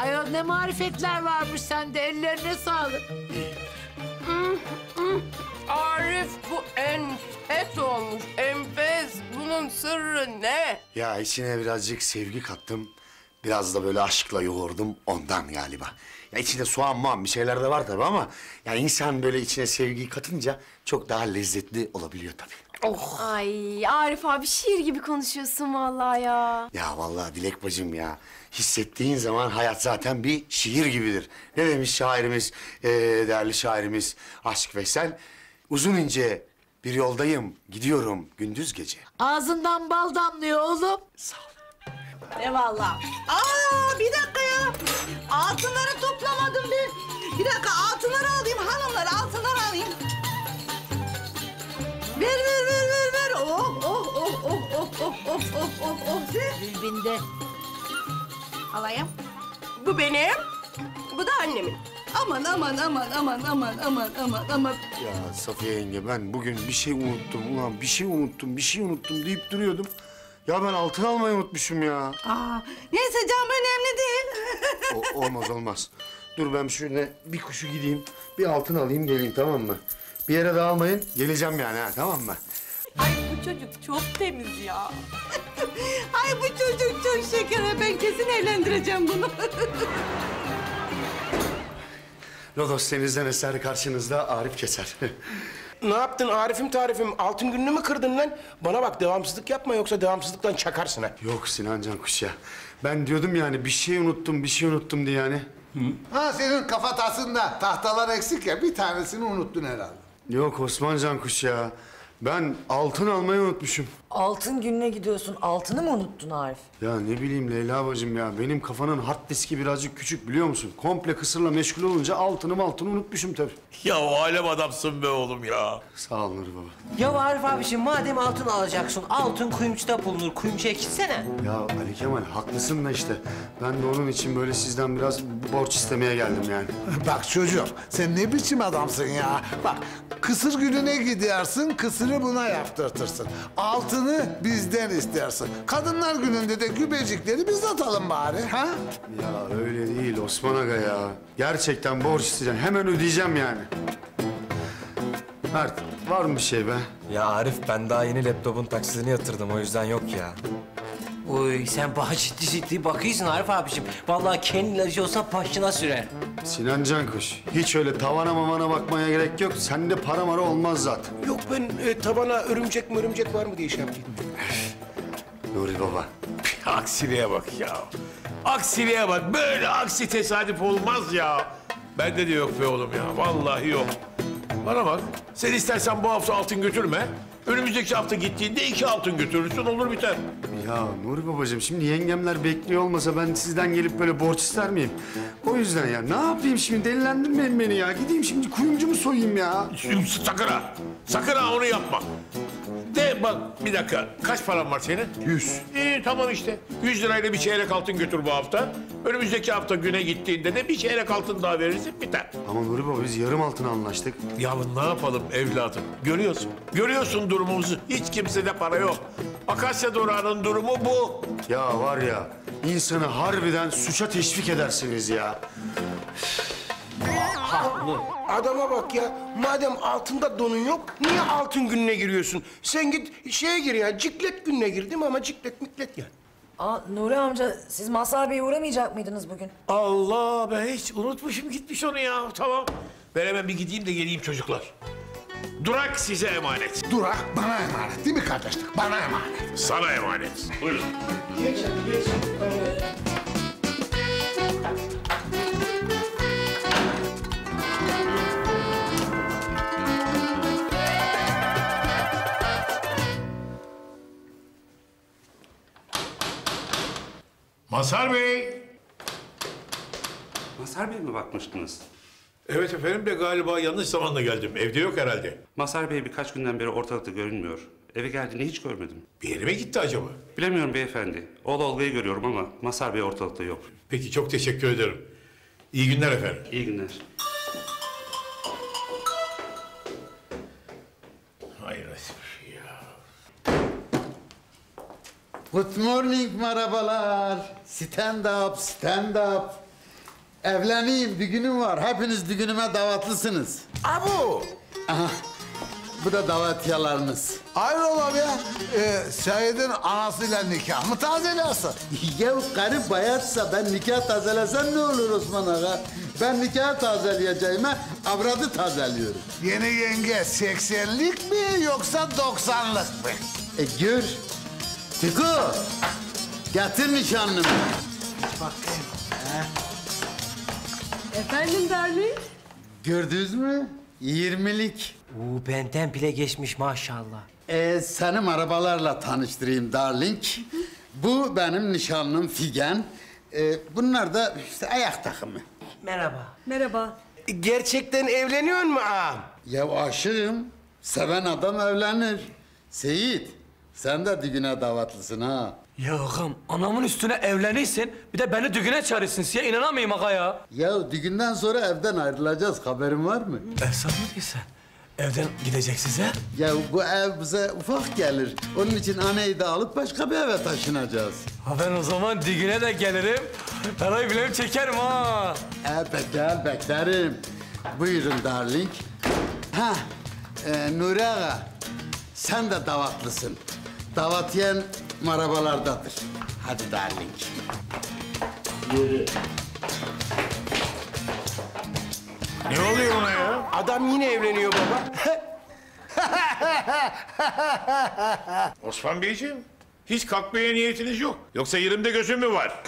Ayol ne marifetler varmış sende. Ellerine sağlık. Arif bu enfes olmuş. Enfes. Bunun sırrı ne? Ya içine birazcık sevgi kattım. Biraz da böyle aşkla yoğurdum ondan galiba. Ya içinde soğan muan bir şeyler de var tabii ama... ...yani insan böyle içine sevgiyi katınca çok daha lezzetli olabiliyor tabii. Ay Arif abi şiir gibi konuşuyorsun vallahi ya. Ya vallahi Dilek bacım ya. Hissettiğin zaman hayat zaten bir şiir gibidir. Ne demiş şairimiz, ee, değerli şairimiz Aşk Veysel? Uzun ince bir yoldayım, gidiyorum gündüz gece. Ağzından bal damlıyor oğlum. Eyvallah. Aa bir dakika ya. Altınları toplamadım ben. Bir dakika altınları alayım hanımlar altınları alayım. Ver ver ver ver ver. Oh oh oh oh oh oh oh oh oh oh. Ver. Alayım. Bu benim. Bu da annemin. Aman aman aman aman aman aman aman aman. Ya Safiye yenge ben bugün bir şey unuttum. Ulan bir şey unuttum, bir şey unuttum deyip duruyordum. Ya ben altın almayı unutmuşum ya. Aa, neyse canım önemli değil. O- olmaz olmaz. Dur ben şöyle bir kuşu gideyim, bir altın alayım geleyim tamam mı? Bir yere dağılmayın, geleceğim yani ha tamam mı? Ay bu çocuk çok temiz ya. Ay bu çocuk çok şeker. Ben kesin evlendireceğim bunu. Lodos denizden eser karşınızda Arif Keser. Ne yaptın Arif'im tarifim? Altın gününü mü kırdın lan? Bana bak devamsızlık yapma yoksa devamsızlıktan çakarsın ha. Yok Sinan Can Kuş ya. Ben diyordum yani bir şey unuttum, bir şey unuttum diye yani. Ha senin kafatasında tahtalar eksik ya bir tanesini unuttun herhalde. Yok Osman Can Kuş ya. Ben altın almayı unutmuşum. Altın gününe gidiyorsun. Altını mı unuttun Arif? Ya ne bileyim Leyla bacım ya. Benim kafanın hard diski birazcık küçük biliyor musun? Komple kısırla meşgul olunca altını altını unutmuşum tabii. Ya o alem adamsın be oğlum ya. Sağ ol Nuri baba. Ya Arif abiciğim madem altın alacaksın, altın kuyumcuda bulunur. Kuyumcuya gitsene. Ya Ali Kemal haklısın da işte. Ben de onun için böyle sizden biraz borç istemeye geldim yani. Bak çocuğum sen ne biçim adamsın ya. Bak kısır gününe gidersin kısırı buna yaptırtırsın. Altını bizden istersin. Kadınlar gününde de gübecikleri biz atalım bari ha? Ya öyle değil Osman Aga ya. Gerçekten borç isteyeceğim. Hemen ödeyeceğim yani. Mert var mı bir şey be? Ya Arif ben daha yeni laptopun taksidini yatırdım o yüzden yok ya. Oy sen bana ciddi ciddi bakıyorsun Arif abiciğim. Vallahi kendi ilacı olsa başına sürer. Sinan Cankuş, hiç öyle tavana mamana bakmaya gerek yok. Sende para mara olmaz zaten. Yok ben e, tabana örümcek mi örümcek var mı diye şey yaptım. Nuri Baba. Aksiliğe bak ya. Aksiliğe bak. Böyle aksi tesadüf olmaz ya. Bende de yok be oğlum ya. Vallahi yok. Bana bak. Sen istersen bu hafta altın götürme. Önümüzdeki hafta gittiğinde iki altın götürürsün olur biter. Ya Nuri babacığım şimdi yengemler bekliyor olmasa ben sizden gelip böyle borç ister miyim? O yüzden ya ne yapayım şimdi delilendirmeyin beni ya. Gideyim şimdi kuyumcu mu soyayım ya? Sakın ha. Sakın ha onu yapma. Bak bir dakika. Kaç paran var senin? Yüz. İyi tamam işte. Yüz lirayla bir çeyrek altın götür bu hafta. Önümüzdeki hafta güne gittiğinde de bir çeyrek altın daha verirsin biter. Ama Nuri baba biz yarım altına anlaştık. Ya ne yapalım evladım? Görüyorsun. Görüyorsun durumumuzu. Hiç kimsede para yok. Akasya Durağı'nın durumu bu. Ya var ya insanı harbiden suça teşvik edersiniz ya. Haklı. Adama bak ya. Madem altında donun yok, niye altın gününe giriyorsun? Sen git şeye gir ya, ciklet gününe gir değil mi? Ama ciklet miklet ya. Aa, Nuri amca siz Mazhar Bey'e uğramayacak mıydınız bugün? Allah ben hiç unutmuşum gitmiş onu ya. Tamam. Ben hemen bir gideyim de geleyim çocuklar. Durak size emanet. Durak bana emanet değil mi kardeşlik? Bana emanet. Sana emanet. Buyurun. Geç hadi Masar Bey. Masar Bey mi bakmıştınız? Evet efendim de galiba yanlış zamanda geldim. Evde yok herhalde. Masar Bey birkaç günden beri ortalıkta görünmüyor. Eve geldiğini hiç görmedim. Bir yere mi gitti acaba? Bilemiyorum beyefendi. Oğlu Olga'yı görüyorum ama Masar Bey ortalıkta yok. Peki çok teşekkür ederim. İyi günler efendim. İyi günler. Good morning merhabalar. Stand up, stand up. Evleneyim, düğünüm var. Hepiniz düğünüme davatlısınız. Abu! Aha, bu da davetiyalarınız. Hayrola be? Ee, Seyit'in anasıyla nikah mı tazeliyorsun? ya karı bayatsa ben nikah tazelesem ne olur Osman Ağa? Ben nikah tazeleyeceğime avradı tazeliyorum. Yeni yenge 80'lik mi yoksa 90'lık mı? E gör. Tiko, getir nişanlımı. Bakayım. Efendim darling? Gördünüz mü? 20'lik. Oo, benden bile geçmiş maşallah. Ee, senin arabalarla tanıştırayım darling. Bu benim nişanlım Figen. Ee, bunlar da işte ayak takımı. Merhaba. Merhaba. Gerçekten evleniyor mu ağam? Ya aşığım. Seven adam evlenir. Seyit, sen de düğüne davatlısın ha. Ya ağam anamın üstüne evlenirsin bir de beni düğüne çağırırsın size inanamayayım aga ya. Ya düğünden sonra evden ayrılacağız. Haberin var mı? Efsane değilsen. Evden gideceksiniz ha? Ya bu ev bize ufak gelir. Onun için anneyi de alıp başka bir eve taşınacağız. Ha ben o zaman düğüne de gelirim. Parayı bile çekerim ha. Evet gel beklerim. Buyurun darling. Ha, e, Nuri Ağa, sen de davatlısın. Davatiyen marabalardadır. Hadi darling. Yürü. Ne oluyor ona ya? Adam yine evleniyor baba. Osman Beyciğim, hiç kalkmaya niyetiniz yok. Yoksa yerimde gözüm mü var?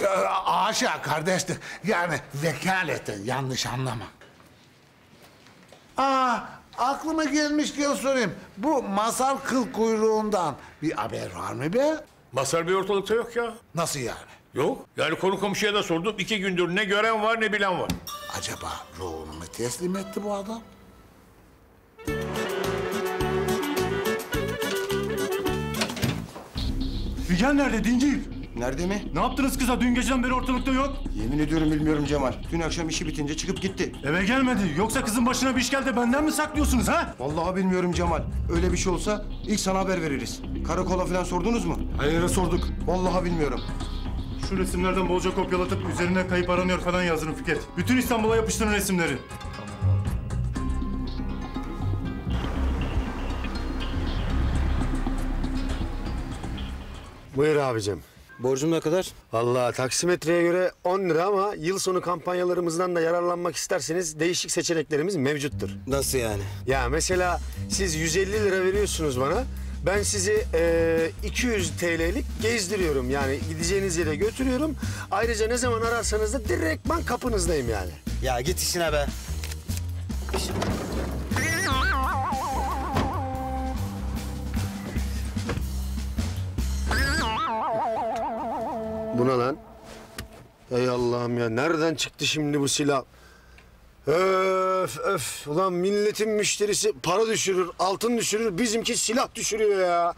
Aşağı kardeşlik. Yani vekaleten yanlış anlama. Aa, aklıma gelmişken sorayım. Bu masal kıl kuyruğundan bir haber var mı be? Masar Bey ortalıkta yok ya. Nasıl yani? Yok. Yani konu komşuya da sordum. İki gündür ne gören var ne bilen var. Acaba ruhunu mu teslim etti bu adam? Figen nerede dincil? Nerede mi? Ne yaptınız kıza? Dün geceden beri ortalıkta yok. Yemin ediyorum bilmiyorum Cemal. Dün akşam işi bitince çıkıp gitti. Eve gelmedi. Yoksa kızın başına bir iş geldi benden mi saklıyorsunuz ha? Vallahi bilmiyorum Cemal. Öyle bir şey olsa ilk sana haber veririz. Karakola falan sordunuz mu? Yere sorduk. Vallahi bilmiyorum. Şu resimlerden bolca kopyalatıp üzerine kayıp aranıyor falan yazın Fikret. Bütün İstanbul'a yapıştırın resimleri. Buyur abicim. Borcum ne kadar? Vallahi taksimetreye göre 10 lira ama yıl sonu kampanyalarımızdan da yararlanmak isterseniz değişik seçeneklerimiz mevcuttur. Nasıl yani? Ya mesela siz 150 lira veriyorsunuz bana. Ben sizi eee, 200 TL'lik gezdiriyorum. Yani gideceğiniz yere götürüyorum. Ayrıca ne zaman ararsanız da direktman kapınızdayım yani. Ya git işine be. Bu ne lan? Ey Allah'ım ya nereden çıktı şimdi bu silah? Öf öf ulan milletin müşterisi para düşürür, altın düşürür, bizimki silah düşürüyor ya.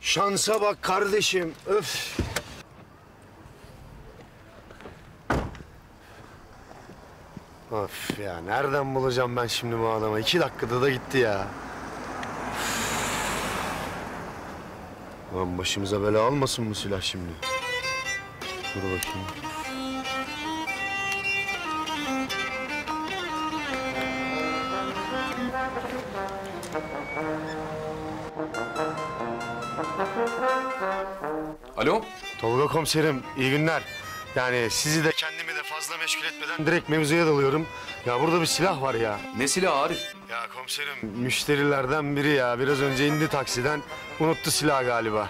Şansa bak kardeşim, öf. Of ya nereden bulacağım ben şimdi bu adamı? İki dakikada da gitti ya. Ulan başımıza bela almasın bu silah şimdi. Şurada bakayım. Alo? Tolga komiserim, iyi günler. Yani sizi de kendimi de fazla meşgul etmeden direkt mevzuya dalıyorum. Ya burada bir silah var ya. Ne silahı Arif? Ya komiserim müşterilerden biri ya. Biraz önce indi taksiden. Unuttu silah galiba.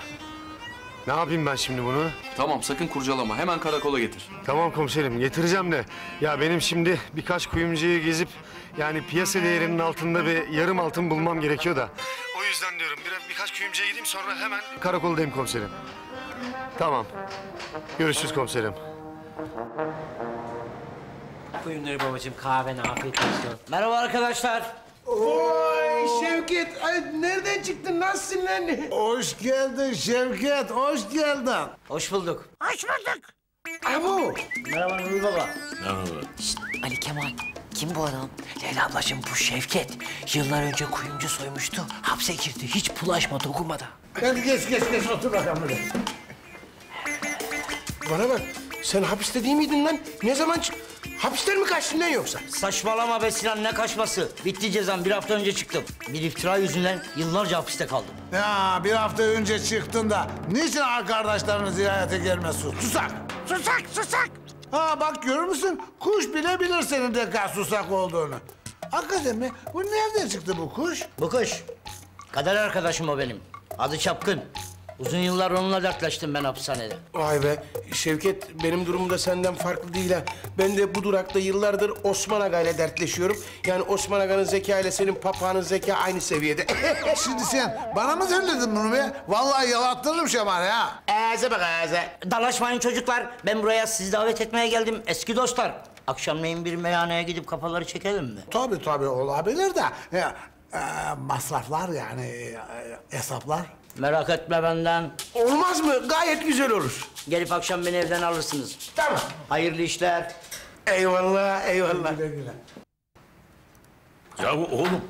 Ne yapayım ben şimdi bunu? Tamam sakın kurcalama. Hemen karakola getir. Tamam komiserim, getireceğim de. Ya benim şimdi birkaç kuyumcuyu gezip... ...yani piyasa değerinin altında bir yarım altın bulmam gerekiyor da. O yüzden diyorum, bir, birkaç kuyumcuya gideyim sonra hemen karakoldayım komiserim. Tamam. Görüşürüz komiserim. Buyurun babacığım kahvene afiyet olsun. Merhaba arkadaşlar. Oy Şevket, ay nereden çıktın? Nasılsın lan? Hoş geldin Şevket, hoş geldin. Hoş bulduk. Hoş bulduk. Abo. Merhaba Nuri baba. Merhaba. Ali Kemal. Kim bu adam? Leyla ablacığım bu Şevket. Yıllar önce kuyumcu soymuştu. Hapse girdi. Hiç bulaşma dokunmadı. Hadi geç geç geç otur bakalım buraya. Bana bak, sen hapiste değil miydin lan? Ne zaman çık... Hapisten mi kaçtın lan yoksa? Saçmalama be Sinan ne kaçması? Bitti cezam bir hafta önce çıktım. Bir iftira yüzünden yıllarca hapiste kaldım. Ya bir hafta önce çıktın da niçin arkadaşlarını ziyarete gelmiyorsun? Susak, susak, susak. Ha bak görür müsün? Kuş bile bilir senin de kadar susak olduğunu. Hakikaten mi? Bu nereden çıktı bu kuş? Bu kuş. Kader arkadaşım o benim. Adı Çapkın. Uzun yıllar onunla dertleştim ben hapishanede. Vay be, Şevket benim durumum da senden farklı değil ha. Ben de bu durakta yıllardır Osman Aga ile dertleşiyorum. Yani Osman Aga'nın zeka ile senin papağanın zeka aynı seviyede. Şimdi sen bana mı söyledin bunu be? Vallahi yalattırırım Şemal ya. Ağza bak ağza. Dalaşmayın çocuklar. Ben buraya sizi davet etmeye geldim. Eski dostlar. Akşamleyin bir meyhaneye gidip kafaları çekelim mi? Tabii tabii olabilir de. Ya, e, masraflar yani e, hesaplar. Merak etme benden. Olmaz mı? Gayet güzel olur. Gelip akşam beni evden alırsınız. Tamam. Hayırlı işler. Eyvallah, eyvallah. Ya oğlum,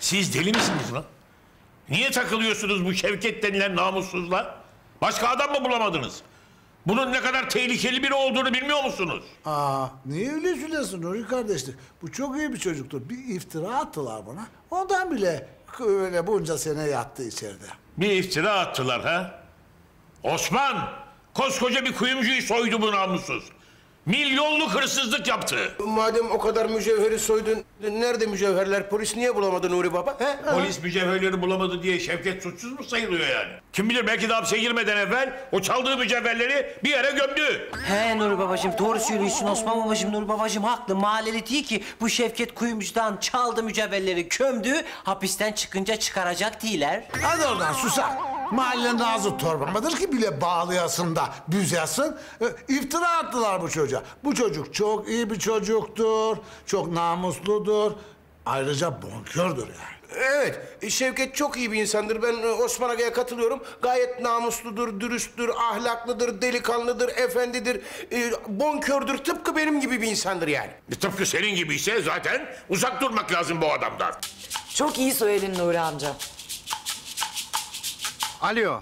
siz deli misiniz lan? Niye takılıyorsunuz bu Şevket denilen namussuzla? Başka adam mı bulamadınız? Bunun ne kadar tehlikeli biri olduğunu bilmiyor musunuz? Aa, niye öyle söylüyorsun Nuri kardeşlik? Bu çok iyi bir çocuktur. Bir iftira attılar bana. Ondan bile öyle bunca sene yattı içeride. Bir iftira attılar ha? Osman, koskoca bir kuyumcuyu soydu bu namussuz. Milyonluk hırsızlık yaptı. Madem o kadar mücevheri soydun, nerede mücevherler? Polis niye bulamadı Nuri Baba? He? Polis mücevherleri bulamadı diye Şevket suçsuz mu sayılıyor yani? Kim bilir belki de hapse girmeden evvel o çaldığı mücevherleri bir yere gömdü. He Nuri babacığım doğru söylüyorsun Osman babacığım. Nuri babacığım haklı. Mahalleli değil ki bu Şevket kuyumcudan çaldı mücevherleri kömdü. Hapisten çıkınca çıkaracak değiller. Hadi oradan susak. Mahallenin ağzı torba mıdır ki bile bağlayasın da büzeyasın? E, iftira attılar bu çocuğa. Bu çocuk çok iyi bir çocuktur. Çok namusludur. Ayrıca bonkördür yani. Evet, Şevket çok iyi bir insandır. Ben e, Osman Aga'ya katılıyorum. Gayet namusludur, dürüsttür, ahlaklıdır, delikanlıdır, efendidir, e, bonkördür. Tıpkı benim gibi bir insandır yani. E, tıpkı senin gibiyse zaten uzak durmak lazım bu adamdan. Çok iyi söyledin Nuri amca. Alo.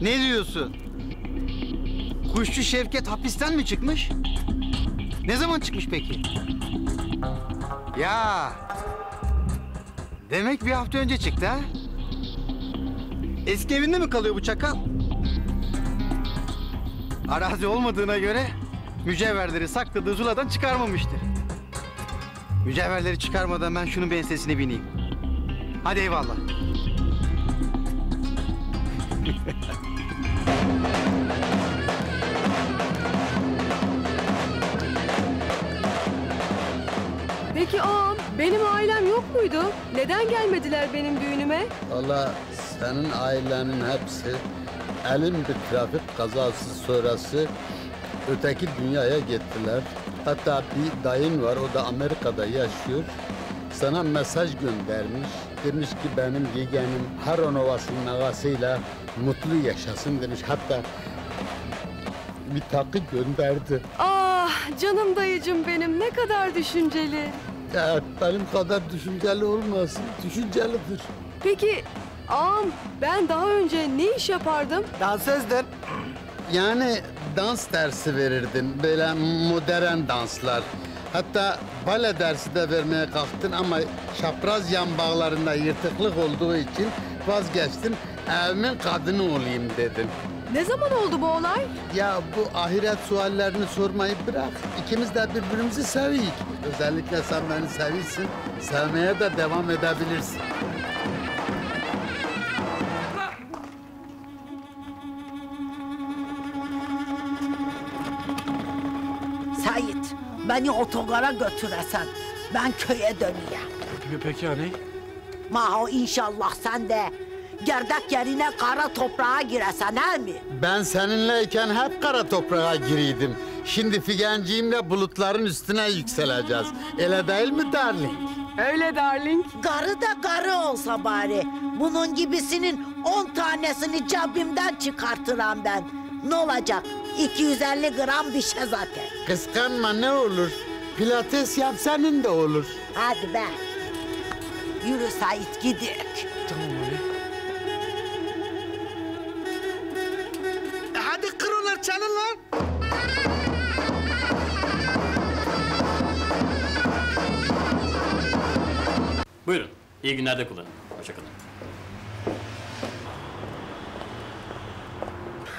Ne diyorsun? Kuşçu Şevket hapisten mi çıkmış? Ne zaman çıkmış peki? Ya. Demek bir hafta önce çıktı ha? Eski evinde mi kalıyor bu çakal? Arazi olmadığına göre mücevherleri sakladığı zuladan çıkarmamıştır. Mücevherleri çıkarmadan ben şunun bir ensesine bineyim. Hadi eyvallah. Peki ağam, benim ailem yok muydu? Neden gelmediler benim düğünüme? Valla senin ailenin hepsi elin bir trafik kazası sonrası öteki dünyaya gittiler. Hatta bir dayın var, o da Amerika'da yaşıyor. Sana mesaj göndermiş. Demiş ki benim yeğenim Haron Ovası'nın ağasıyla mutlu yaşasın demiş. Hatta bir takı gönderdi. Ah, canım dayıcım benim ne kadar düşünceli. Evet, benim kadar düşünceli olmasın, düşüncelidir. Peki ağam, ben daha önce ne iş yapardım? Dansözdün. Yani dans dersi verirdin, böyle modern danslar. Hatta bale dersi de vermeye kalktın ama çapraz yan bağlarında yırtıklık olduğu için vazgeçtin. Evimin kadını olayım dedin. Ne zaman oldu bu olay? Ya bu ahiret suallerini sormayı bırak. İkimiz de birbirimizi seviyik. Özellikle sen beni seviyorsun. Sevmeye de devam edebilirsin. Sait, beni otogara götüresen. Ben köye döneyim. Peki anne. Maho inşallah sen de gerdek yerine kara toprağa giresen he mi? Ben seninleyken hep kara toprağa giriydim. Şimdi figenciğimle bulutların üstüne yükseleceğiz. Öyle değil mi darling? Öyle darling. Karı da karı olsa bari. Bunun gibisinin on tanesini cebimden çıkartıram ben. Ne olacak? 250 gram bir şey zaten. Kıskanma ne olur. Pilates yap senin de olur. Hadi be. Yürü Sait gidelim. Tamam. Lan. Buyurun. İyi günlerde kullanın. Hoşçakalın.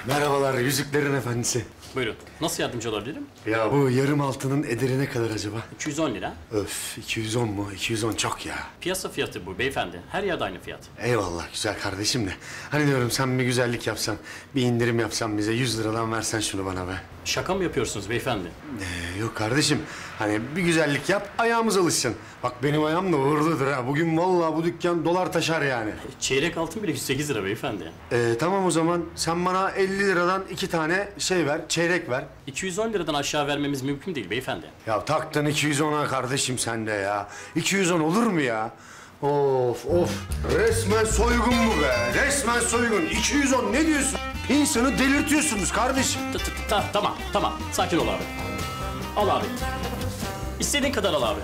Merhabalar Yüzüklerin Efendisi. Buyurun. Nasıl yardımcı olabilirim? Ya bu yarım altının ederi ne kadar acaba? 210 lira. Öf 210 mu? 210 çok ya. Piyasa fiyatı bu beyefendi. Her yerde aynı fiyat. Eyvallah güzel kardeşim de. Hani diyorum sen bir güzellik yapsan, bir indirim yapsan bize 100 liradan versen şunu bana be. Şaka mı yapıyorsunuz beyefendi? Ee, yok kardeşim. Hani bir güzellik yap, ayağımız alışsın. Bak benim ayağım da uğurludur ha. Bugün vallahi bu dükkan dolar taşar yani. Çeyrek altın bile 108 lira beyefendi. Ee, tamam o zaman sen bana 50 liradan iki tane şey ver, çeyrek ver. 210 liradan aşağı vermemiz mümkün değil beyefendi. Ya taktın 210'a kardeşim sen de ya. 210 olur mu ya? Of of. Resmen soygun bu be. Resmen soygun. 210 ne diyorsun? İnsanı delirtiyorsunuz kardeşim. Ta- ta- ta- tamam, tamam. Sakin ol abi. Al abi. İstediğin kadar al abi.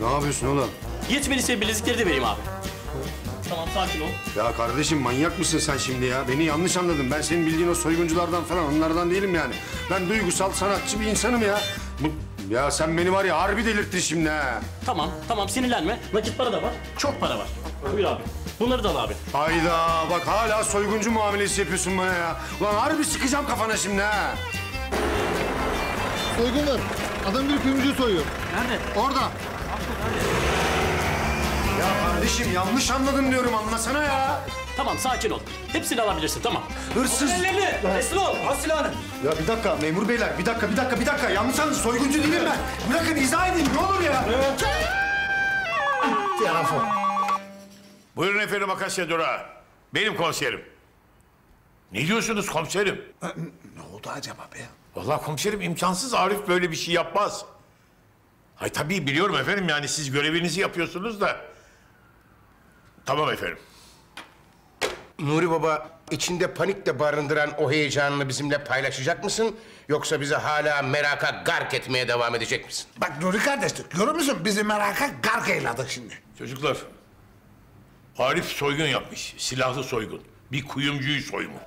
Ne yapıyorsun oğlum? Yetmediyse bilezikleri de vereyim abi. Tamam, sakin ol. Ya kardeşim manyak mısın sen şimdi ya? Beni yanlış anladın. Ben senin bildiğin o soygunculardan falan onlardan değilim yani. Ben duygusal sanatçı bir insanım ya. Bu, ya sen beni var ya harbi delirttin şimdi ha. Tamam, tamam sinirlenme. Nakit para da var. Çok para var. Buyur abi. Bunları da al abi. Hayda bak hala soyguncu muamelesi yapıyorsun bana ya. Ulan harbi sıkacağım kafana şimdi ha. Soygun var. Adam bir kuyumcuyu soyuyor. Nerede? Orada. Ya kardeşim yanlış anladın diyorum anlasana ya. Tamam, sakin ol. Hepsini alabilirsin, tamam. Hırsız. Ellerini! Teslim ol! Al silahını! Ya bir dakika memur beyler bir dakika bir dakika bir dakika yanlış anladın soyguncu değilim ben. Bırakın izah edeyim ne olur ya. Telefon. Buyurun efendim Akasya Durağı. Benim komiserim. Ne diyorsunuz komiserim? Ne oldu acaba be? Vallahi komiserim imkansız Arif böyle bir şey yapmaz. Hay tabii biliyorum efendim yani siz görevinizi yapıyorsunuz da. Tamam efendim. Nuri Baba içinde panik de barındıran o heyecanını bizimle paylaşacak mısın? Yoksa bizi hala meraka gark etmeye devam edecek misin? Bak Nuri kardeşlik görür müsün? Bizi meraka gark eyledik şimdi. Çocuklar. Arif soygun yapmış. Silahlı soygun. Bir kuyumcuyu soymuş.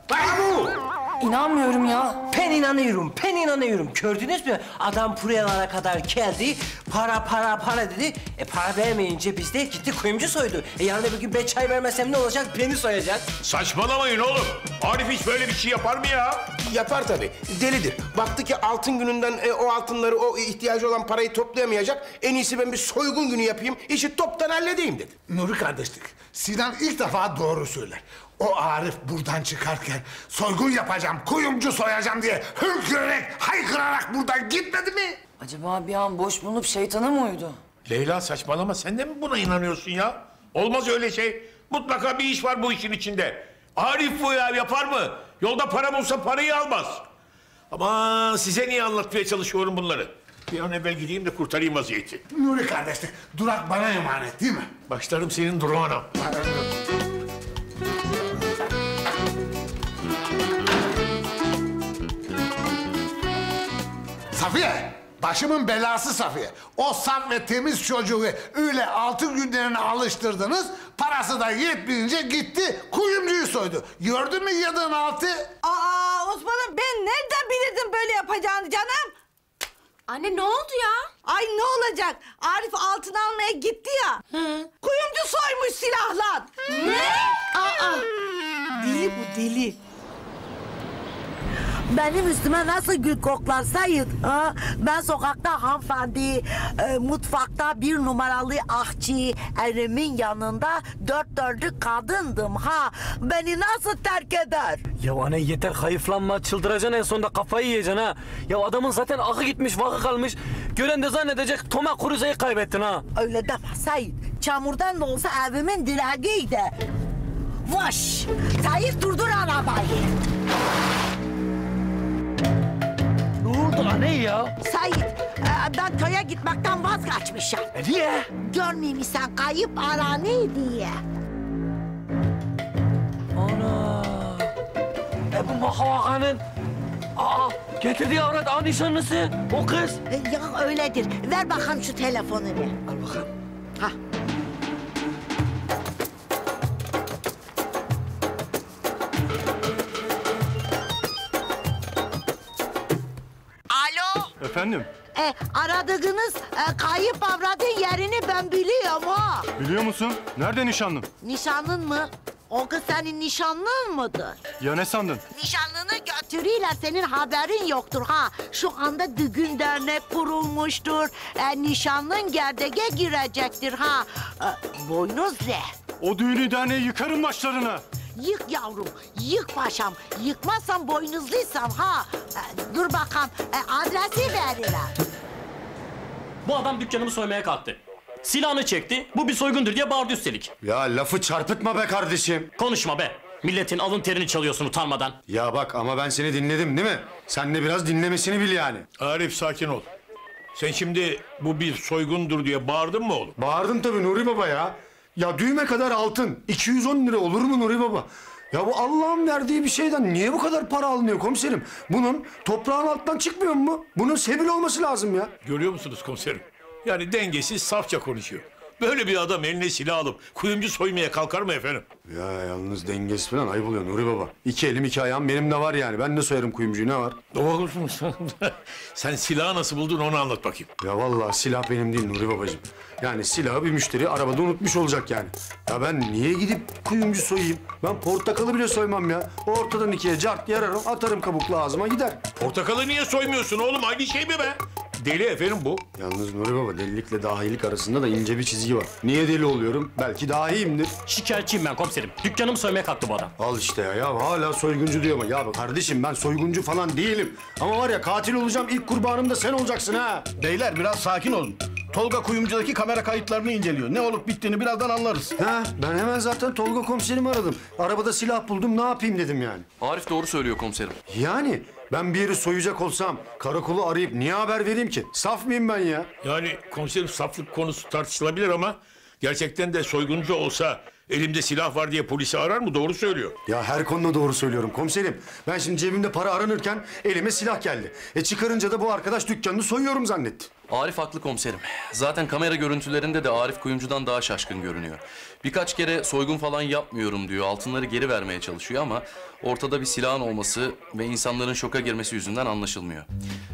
İnanmıyorum ya. Ben inanıyorum, ben inanıyorum. Gördünüz mü? Adam buralara kadar geldi, para para para dedi. E para vermeyince biz de gitti kuyumcu soydu. E yarın öbür gün ben çay vermesem ne olacak? Beni soyacak. Saçmalamayın oğlum. Arif hiç böyle bir şey yapar mı ya? Yapar tabii. Delidir. Baktı ki altın gününden e, o altınları, o ihtiyacı olan parayı toplayamayacak. En iyisi ben bir soygun günü yapayım, işi toptan halledeyim dedi. Nuri kardeşlik, Sinan ilk defa doğru söyler. O Arif buradan çıkarken soygun yapacağım, kuyumcu soyacağım diye hürkürerek, haykırarak buradan gitmedi mi? Acaba bir an boş bulunup şeytana mı uydu? Leyla saçmalama. Sen de mi buna inanıyorsun ya? Olmaz öyle şey. Mutlaka bir iş var bu işin içinde. Arif bu ya yapar mı? Yolda para bulsa parayı almaz. Ama size niye anlatmaya çalışıyorum bunları? Bir an evvel gideyim de kurtarayım vaziyeti. Nuri kardeşlik, durak bana emanet değil mi? Başlarım senin durağına. Safiye, başımın belası Safiye. O saf ve temiz çocuğu öyle altı günlerine alıştırdınız. Parası da yetmeyince gitti kuyumcuyu soydu. Gördün mü yadığın altı? Aa Osman'ım ben nereden bilirdim böyle yapacağını canım? Anne ne oldu ya? Ay ne olacak? Arif altın almaya gitti ya. Kuyumcu soymuş silahla. Ne? Aa, deli bu deli. Benim üstüme nasıl gül koklar Sayit? Ha? Ben sokakta hanımefendi, e, mutfakta bir numaralı ahçı, erimin yanında dört dörtlük kadındım ha. Beni nasıl terk eder? Ya anne yeter hayıflanma çıldıracaksın en sonunda kafayı yiyeceksin ha. Ya adamın zaten akı gitmiş vakı kalmış. Gören de zannedecek Toma Cruza'yı kaybettin ha. Öyle deme Sayit. Çamurdan da olsa evimin direğiydi. Vaş! Sayit durdur arabayı. Ne oldu anne ya? Sayit, e, ben köye gitmekten vazgeçmişim. E niye? Görmeyeyim sen kayıp ara ne diye. Ana. E bu mahavakanın Aa, getirdiği avrat nişanlısı. O kız. E, Ya öyledir. Ver bakalım şu telefonu bir. Al bakalım. Ha. Efendim? E, aradığınız e, kayıp avradın yerini ben biliyorum ha. Biliyor musun? Nerede nişanlın? Nişanlın mı? O kız senin nişanlın mıdır? Ya ne sandın? Nişanlını götürüyle senin haberin yoktur ha. Şu anda düğün dernek kurulmuştur. E, nişanlın gerdege girecektir ha. E, boynuzle. O düğünü derneği yıkarım başlarına. Yık yavrum, yık paşam. Yıkmazsan boynuzluysam ha. E, dur bakalım, e, adresi veririm. Bu adam dükkanımı soymaya kalktı. Silahını çekti. Bu bir soygundur diye bağırdı üstelik. Ya lafı çarpıtma be kardeşim. Konuşma be. Milletin alın terini çalıyorsun utanmadan. Ya bak ama ben seni dinledim değil mi? Sen de biraz dinlemesini bil yani. Arif sakin ol. Sen şimdi bu bir soygundur diye bağırdın mı oğlum? Bağırdım tabii Nuri Baba ya. Ya düğme kadar altın. 210 lira olur mu Nuri Baba? Ya bu Allah'ın verdiği bir şeyden niye bu kadar para alınıyor komiserim? Bunun toprağın altından çıkmıyor mu? Bunun sebil olması lazım ya. Görüyor musunuz komiserim? Yani dengesiz safça konuşuyor. Böyle bir adam eline silah alıp kuyumcu soymaya kalkar mı efendim? Ya yalnız dengesi falan ayıp oluyor Nuri Baba. İki elim iki ayağım benim de var yani. Ben de soyarım kuyumcuyu ne var? Doğru Sen silahı nasıl buldun onu anlat bakayım. Ya vallahi silah benim değil Nuri babacığım. Yani silahı bir müşteri arabada unutmuş olacak yani. Ya ben niye gidip kuyumcu soyayım? Ben portakalı bile soymam ya. Ortadan ikiye cart yararım atarım kabuklu ağzıma gider. Portakalı niye soymuyorsun oğlum? Aynı şey mi be? Deli efendim bu. Yalnız Nuri Baba delilikle dahilik arasında da ince bir çizgi var. Niye deli oluyorum? Belki dahiyimdir. Şikayetçiyim ben komiserim. Dükkanımı soymaya kalktı bu adam. Al işte ya, ya hala soyguncu diyor ama. Ya kardeşim ben soyguncu falan değilim. Ama var ya katil olacağım ilk kurbanım da sen olacaksın ha. Beyler biraz sakin olun. Tolga kuyumcudaki kamera kayıtlarını inceliyor. Ne olup bittiğini birazdan anlarız. Ha, ben hemen zaten Tolga komiserimi aradım. Arabada silah buldum ne yapayım dedim yani. Arif doğru söylüyor komiserim. Yani ben bir yeri soyacak olsam karakolu arayıp niye haber vereyim ki? Saf mıyım ben ya? Yani komiserim saflık konusu tartışılabilir ama gerçekten de soyguncu olsa elimde silah var diye polisi arar mı? Doğru söylüyor. Ya her konuda doğru söylüyorum komiserim. Ben şimdi cebimde para aranırken elime silah geldi. E çıkarınca da bu arkadaş dükkanını soyuyorum zannetti. Arif haklı komiserim. Zaten kamera görüntülerinde de Arif kuyumcudan daha şaşkın görünüyor. Birkaç kere soygun falan yapmıyorum diyor. Altınları geri vermeye çalışıyor ama ortada bir silahın olması ve insanların şoka girmesi yüzünden anlaşılmıyor.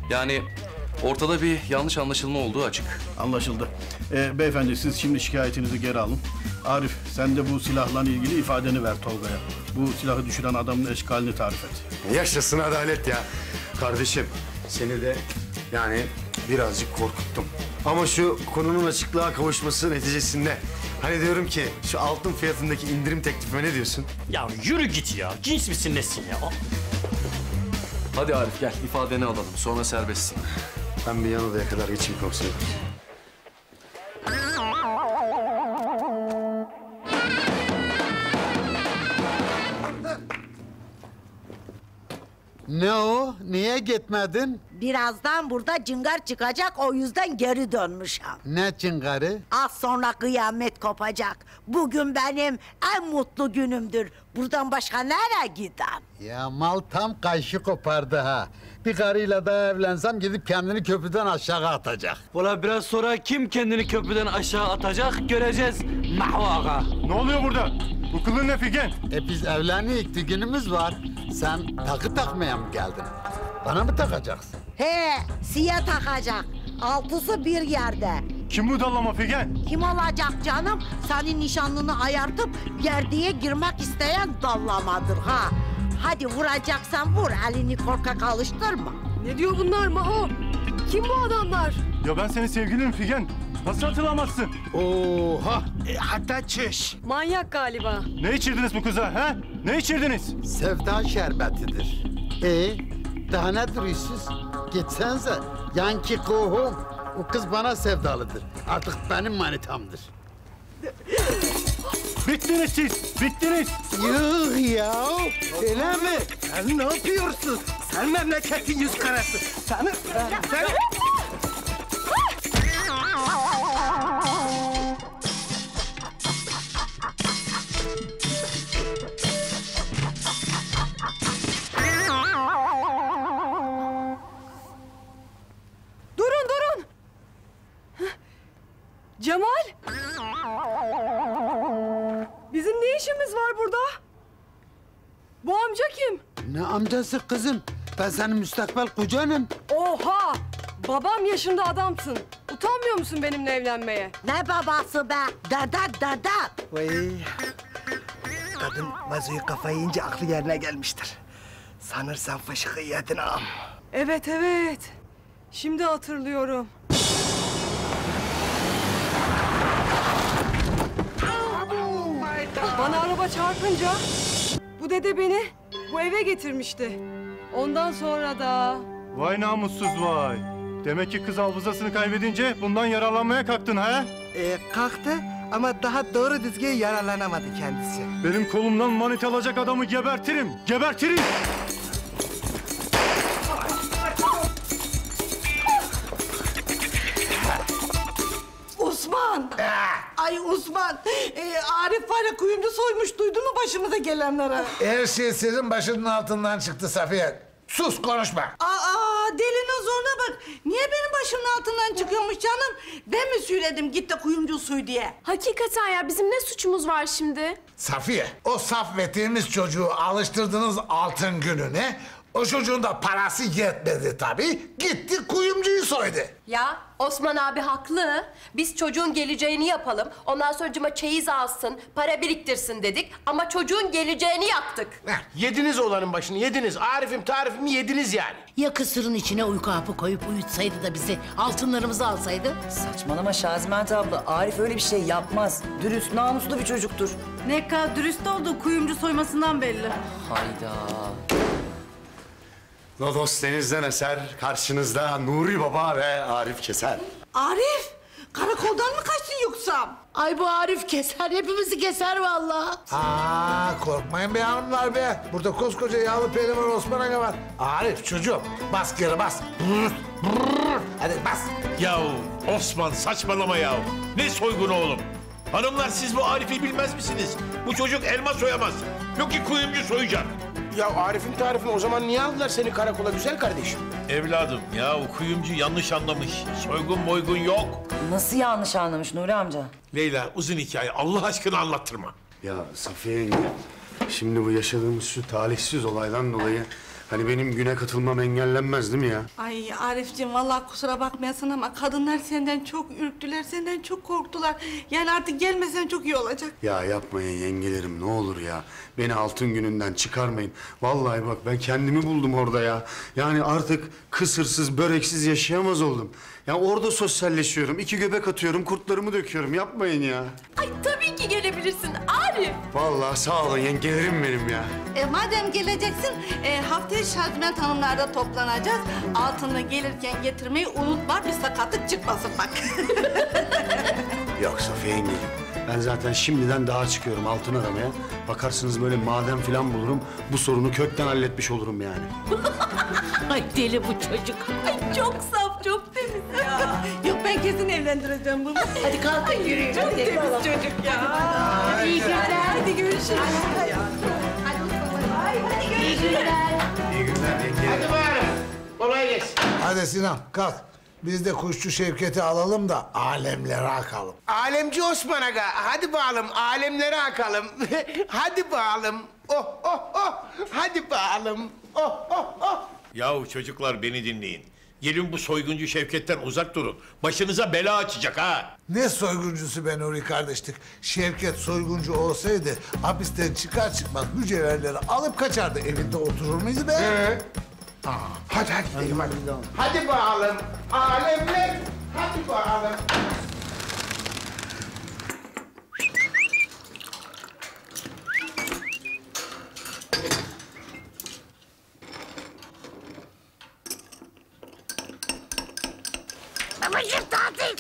Yani ortada bir yanlış anlaşılma olduğu açık. Anlaşıldı. Ee, beyefendi siz şimdi şikayetinizi geri alın. Arif sen de bu silahla ilgili ifadeni ver Tolga'ya. Bu silahı düşüren adamın eşkalini tarif et. Yaşasın adalet ya. Kardeşim seni de yani birazcık korkuttum. Ama şu konunun açıklığa kavuşması neticesinde hani diyorum ki şu altın fiyatındaki indirim teklifime ne diyorsun? Ya yürü git ya. Cins misin nesin ya? Hadi Arif gel ifadeni alalım sonra serbestsin. Ben bir yan odaya kadar geçeyim komiserim. Ne o? Niye gitmedin? Birazdan burada cıngar çıkacak o yüzden geri dönmüşüm. Ne çıngarı? Az sonra kıyamet kopacak. Bugün benim en mutlu günümdür. Buradan başka nereye gidem? Ya mal tam kayışı kopardı ha. Bir karıyla daha evlensem gidip kendini köprüden aşağı atacak. Ulan biraz sonra kim kendini köprüden aşağı atacak göreceğiz. Mahvaka. Ne oluyor burada? Bu kılın ne Figen? E biz evleniyik, düğünümüz var. Sen takı takmaya mı geldin? Bana mı takacaksın? He, siye takacak. Altısı bir yerde. Kim bu dallama Figen? Kim olacak canım? Senin nişanlını ayartıp gerdiğe girmek isteyen dallamadır ha. Hadi vuracaksan vur, elini korkak alıştırma. Ne diyor bunlar Maho? Kim bu adamlar? Ya ben senin sevgilinim Figen. Nasıl hatırlamazsın? Oha! E, hatta çüş. Manyak galiba. Ne içirdiniz bu kıza he? Ne içirdiniz? Sevda şerbetidir. E daha ne duruyorsunuz? Gitsenize. Yanki kohum. O kız bana sevdalıdır. Artık benim manitamdır. Bittiniz siz, bittiniz. Yuh ya, öyle mi? Sen ne yapıyorsun? Sen memleketin yüz karası. Seni... Sen... Cemal. Bizim ne işimiz var burada? Bu amca kim? Ne amcası kızım? Ben senin müstakbel kocanım. Oha! Babam yaşında adamsın. Utanmıyor musun benimle evlenmeye? Ne babası be? Dede dede. Vay. Kadın vazoyu kafayı yiyince aklı yerine gelmiştir. Sanırsam fışkı yedin ağam. Evet evet. Şimdi hatırlıyorum. Bana araba çarpınca bu dede beni bu eve getirmişti. Ondan sonra da Vay namussuz vay. Demek ki kız hafızasını kaybedince bundan yararlanmaya kalktın ha? Ee, kalktı ama daha doğru düzgün yararlanamadı kendisi. Benim kolumdan manit alacak adamı gebertirim, gebertirim. Osman! Ay Osman! Ee, Arif var ya kuyumcu soymuş. Duydun mu başımıza gelenleri? Her şey sizin başının altından çıktı Safiye. Sus konuşma. Aa delinin zoruna bak. Niye benim başımın altından çıkıyormuş canım? Ben mi söyledim git de kuyumcu suy diye? Hakikaten ya bizim ne suçumuz var şimdi? Safiye, o saf ve temiz çocuğu alıştırdınız altın gününe. O çocuğun da parası yetmedi tabii. Gitti kuyumcuyu soydu. Ya Osman abi haklı. Biz çocuğun geleceğini yapalım. Ondan sonra çeyiz alsın, para biriktirsin dedik. Ama çocuğun geleceğini yaktık. Yediniz oğlanın başını yediniz. Arif'im tarifimi yediniz yani. Ya kısırın içine uyku hapı koyup uyutsaydı da bizi altınlarımızı alsaydı? Saçmalama Şaziment abla. Arif öyle bir şey yapmaz. Dürüst, namuslu bir çocuktur. Ne kadar dürüst oldu kuyumcu soymasından belli. Hayda. Lodos denizden eser, karşınızda Nuri Baba ve Arif Keser. Arif! Karakoldan mı kaçtın yoksa? Ay bu Arif keser, hepimizi keser vallahi. Aa korkmayın be hanımlar be. Burada koskoca yağlı pehlivan Osman Aga var. Arif çocuğum bas geri bas. Brrr, brrr. Hadi bas. Yahu Osman saçmalama yahu. Ne soygunu oğlum? Hanımlar siz bu Arif'i bilmez misiniz? Bu çocuk elma soyamaz. Yok ki kuyumcu soyacak. Ya Arif'in tarifini o zaman niye aldılar seni karakola güzel kardeşim? Evladım ya o kuyumcu yanlış anlamış. Soygun boygun yok. Nasıl yanlış anlamış Nuri amca? Leyla uzun hikaye Allah aşkına anlattırma. Ya Safiye yenge, şimdi bu yaşadığımız şu talihsiz olaydan dolayı hani benim güne katılmam engellenmez değil mi ya? Ay Arifciğim vallahi kusura bakmayasın ama kadınlar senden çok ürktüler, senden çok korktular. Yani artık gelmesen çok iyi olacak. Ya yapmayın yengelerim ne olur ya. Beni altın gününden çıkarmayın. Vallahi bak ben kendimi buldum orada ya. Yani artık kısırsız, böreksiz yaşayamaz oldum. Ya orada sosyalleşiyorum. iki göbek atıyorum, kurtlarımı döküyorum. Yapmayın ya. Ay tabii ki gelebilirsin Arif. Vallahi sağ olun yengelerim benim ya. E, madem geleceksin, e, haftaya Şazment Hanımlar'da toplanacağız. Altını gelirken getirmeyi unutma, bir sakatlık çıkmasın bak. Yok Safiye yengeciğim. Ben zaten şimdiden daha çıkıyorum altın aramaya. Bakarsınız böyle maden falan bulurum. Bu sorunu kökten halletmiş olurum yani. Ay deli bu çocuk. Ay çok saf, çok temiz ya. Yok ben kesin evlendireceğim bunu. Hadi kalkın yürüyün. Çok hadi. temiz çocuk ya. İyi günler. Hadi görüşürüz. İyi günler. İyi günler. Hadi bari. Kolay gelsin. Hadi Sinan kalk. Biz de kuşçu Şevket'i alalım da alemlere akalım. Alemci Osman Aga. Hadi bakalım alemlere akalım. hadi bakalım. Oh oh oh. Hadi bakalım. Oh oh oh. Yahu çocuklar beni dinleyin. Gelin bu soyguncu Şevket'ten uzak durun. Başınıza bela açacak ha. Ne soyguncusu be Nuri kardeşlik. Şevket soyguncu olsaydı hapisten çıkar çıkmaz mücevherleri alıp kaçardı. Evinde oturur muydu be? Hadi hadi gidelim hadi. Hadi bakalım alemler. Hadi bakalım. Babacım tatil.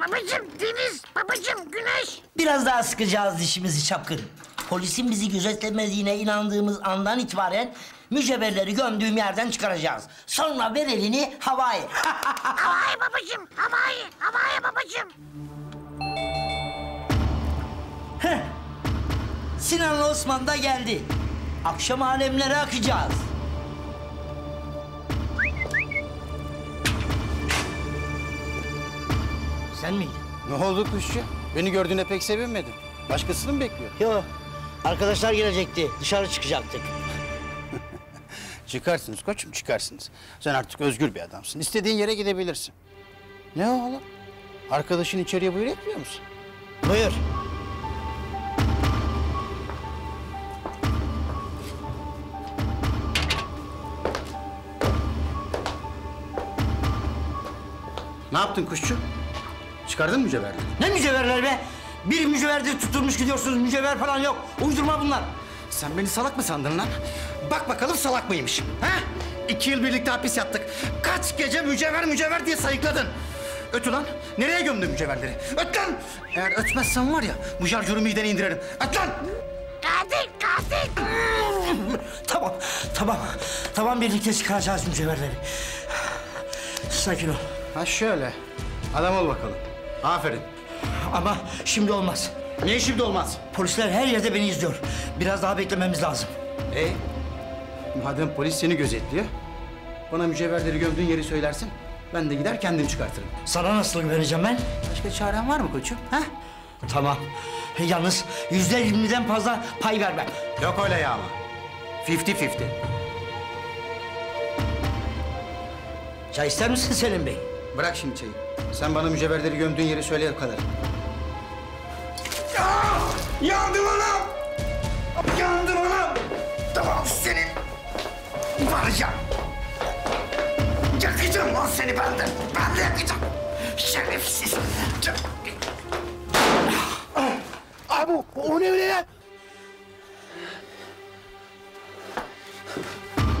Babacım deniz, babacım güneş. Biraz daha sıkacağız dişimizi çapkın. Polisin bizi gözetlemediğine inandığımız andan itibaren mücevherleri gömdüğüm yerden çıkaracağız. Sonra ver elini havaya. Havai babacım, havai, havai babacım. Heh. Sinan'la Osman da geldi. Akşam alemlere akacağız. Sen miydin? Ne oldu kuşçu? Beni gördüğüne pek sevinmedin. Başkasını mı bekliyor? Yok. Arkadaşlar gelecekti. Dışarı çıkacaktık. Çıkarsınız koçum çıkarsınız. Sen artık özgür bir adamsın. İstediğin yere gidebilirsin. Ne oğlum? Arkadaşın içeriye buyur etmiyor musun? Buyur. Ne yaptın kuşçu? Çıkardın mı mücevherleri? Ne mücevherler be? Bir mücevherdir tutturmuş gidiyorsunuz. Mücevher falan yok. Uydurma bunlar. Sen beni salak mı sandın lan? Bak bakalım salak mıymışım. Ha? İki yıl birlikte hapis yattık. Kaç gece mücevher mücevher diye sayıkladın. Öt ulan. Nereye gömdün mücevherleri? Öt lan! Eğer ötmezsen var ya bu şarjörü midene indiririm. Öt lan! Katil, katil. Tamam, tamam. Tamam birlikte çıkaracağız mücevherleri. Sakin ol. Ha şöyle. Adam ol bakalım. Aferin. Ama şimdi olmaz. Niye şimdi olmaz? Polisler her yerde beni izliyor. Biraz daha beklememiz lazım. E madem polis seni gözetliyor, bana mücevherleri gömdüğün yeri söylersin. Ben de gider kendim çıkartırım. Sana nasıl güveneceğim ben? Başka çaren var mı koçum? Ha? Tamam. Yalnız yüzde yirmiden fazla pay vermem. Yok öyle ya ama. Fifty fifty. Çay ister misin Selim Bey? Bırak şimdi çayı. Sen bana mücevherleri gömdüğün yeri söyle o kadar. Yandım anam! Yandım anam! Tamam senin var ya. Yakacağım lan seni ben de. Ben de yakacağım. Şerefsiz. Abi o ne öyle ya?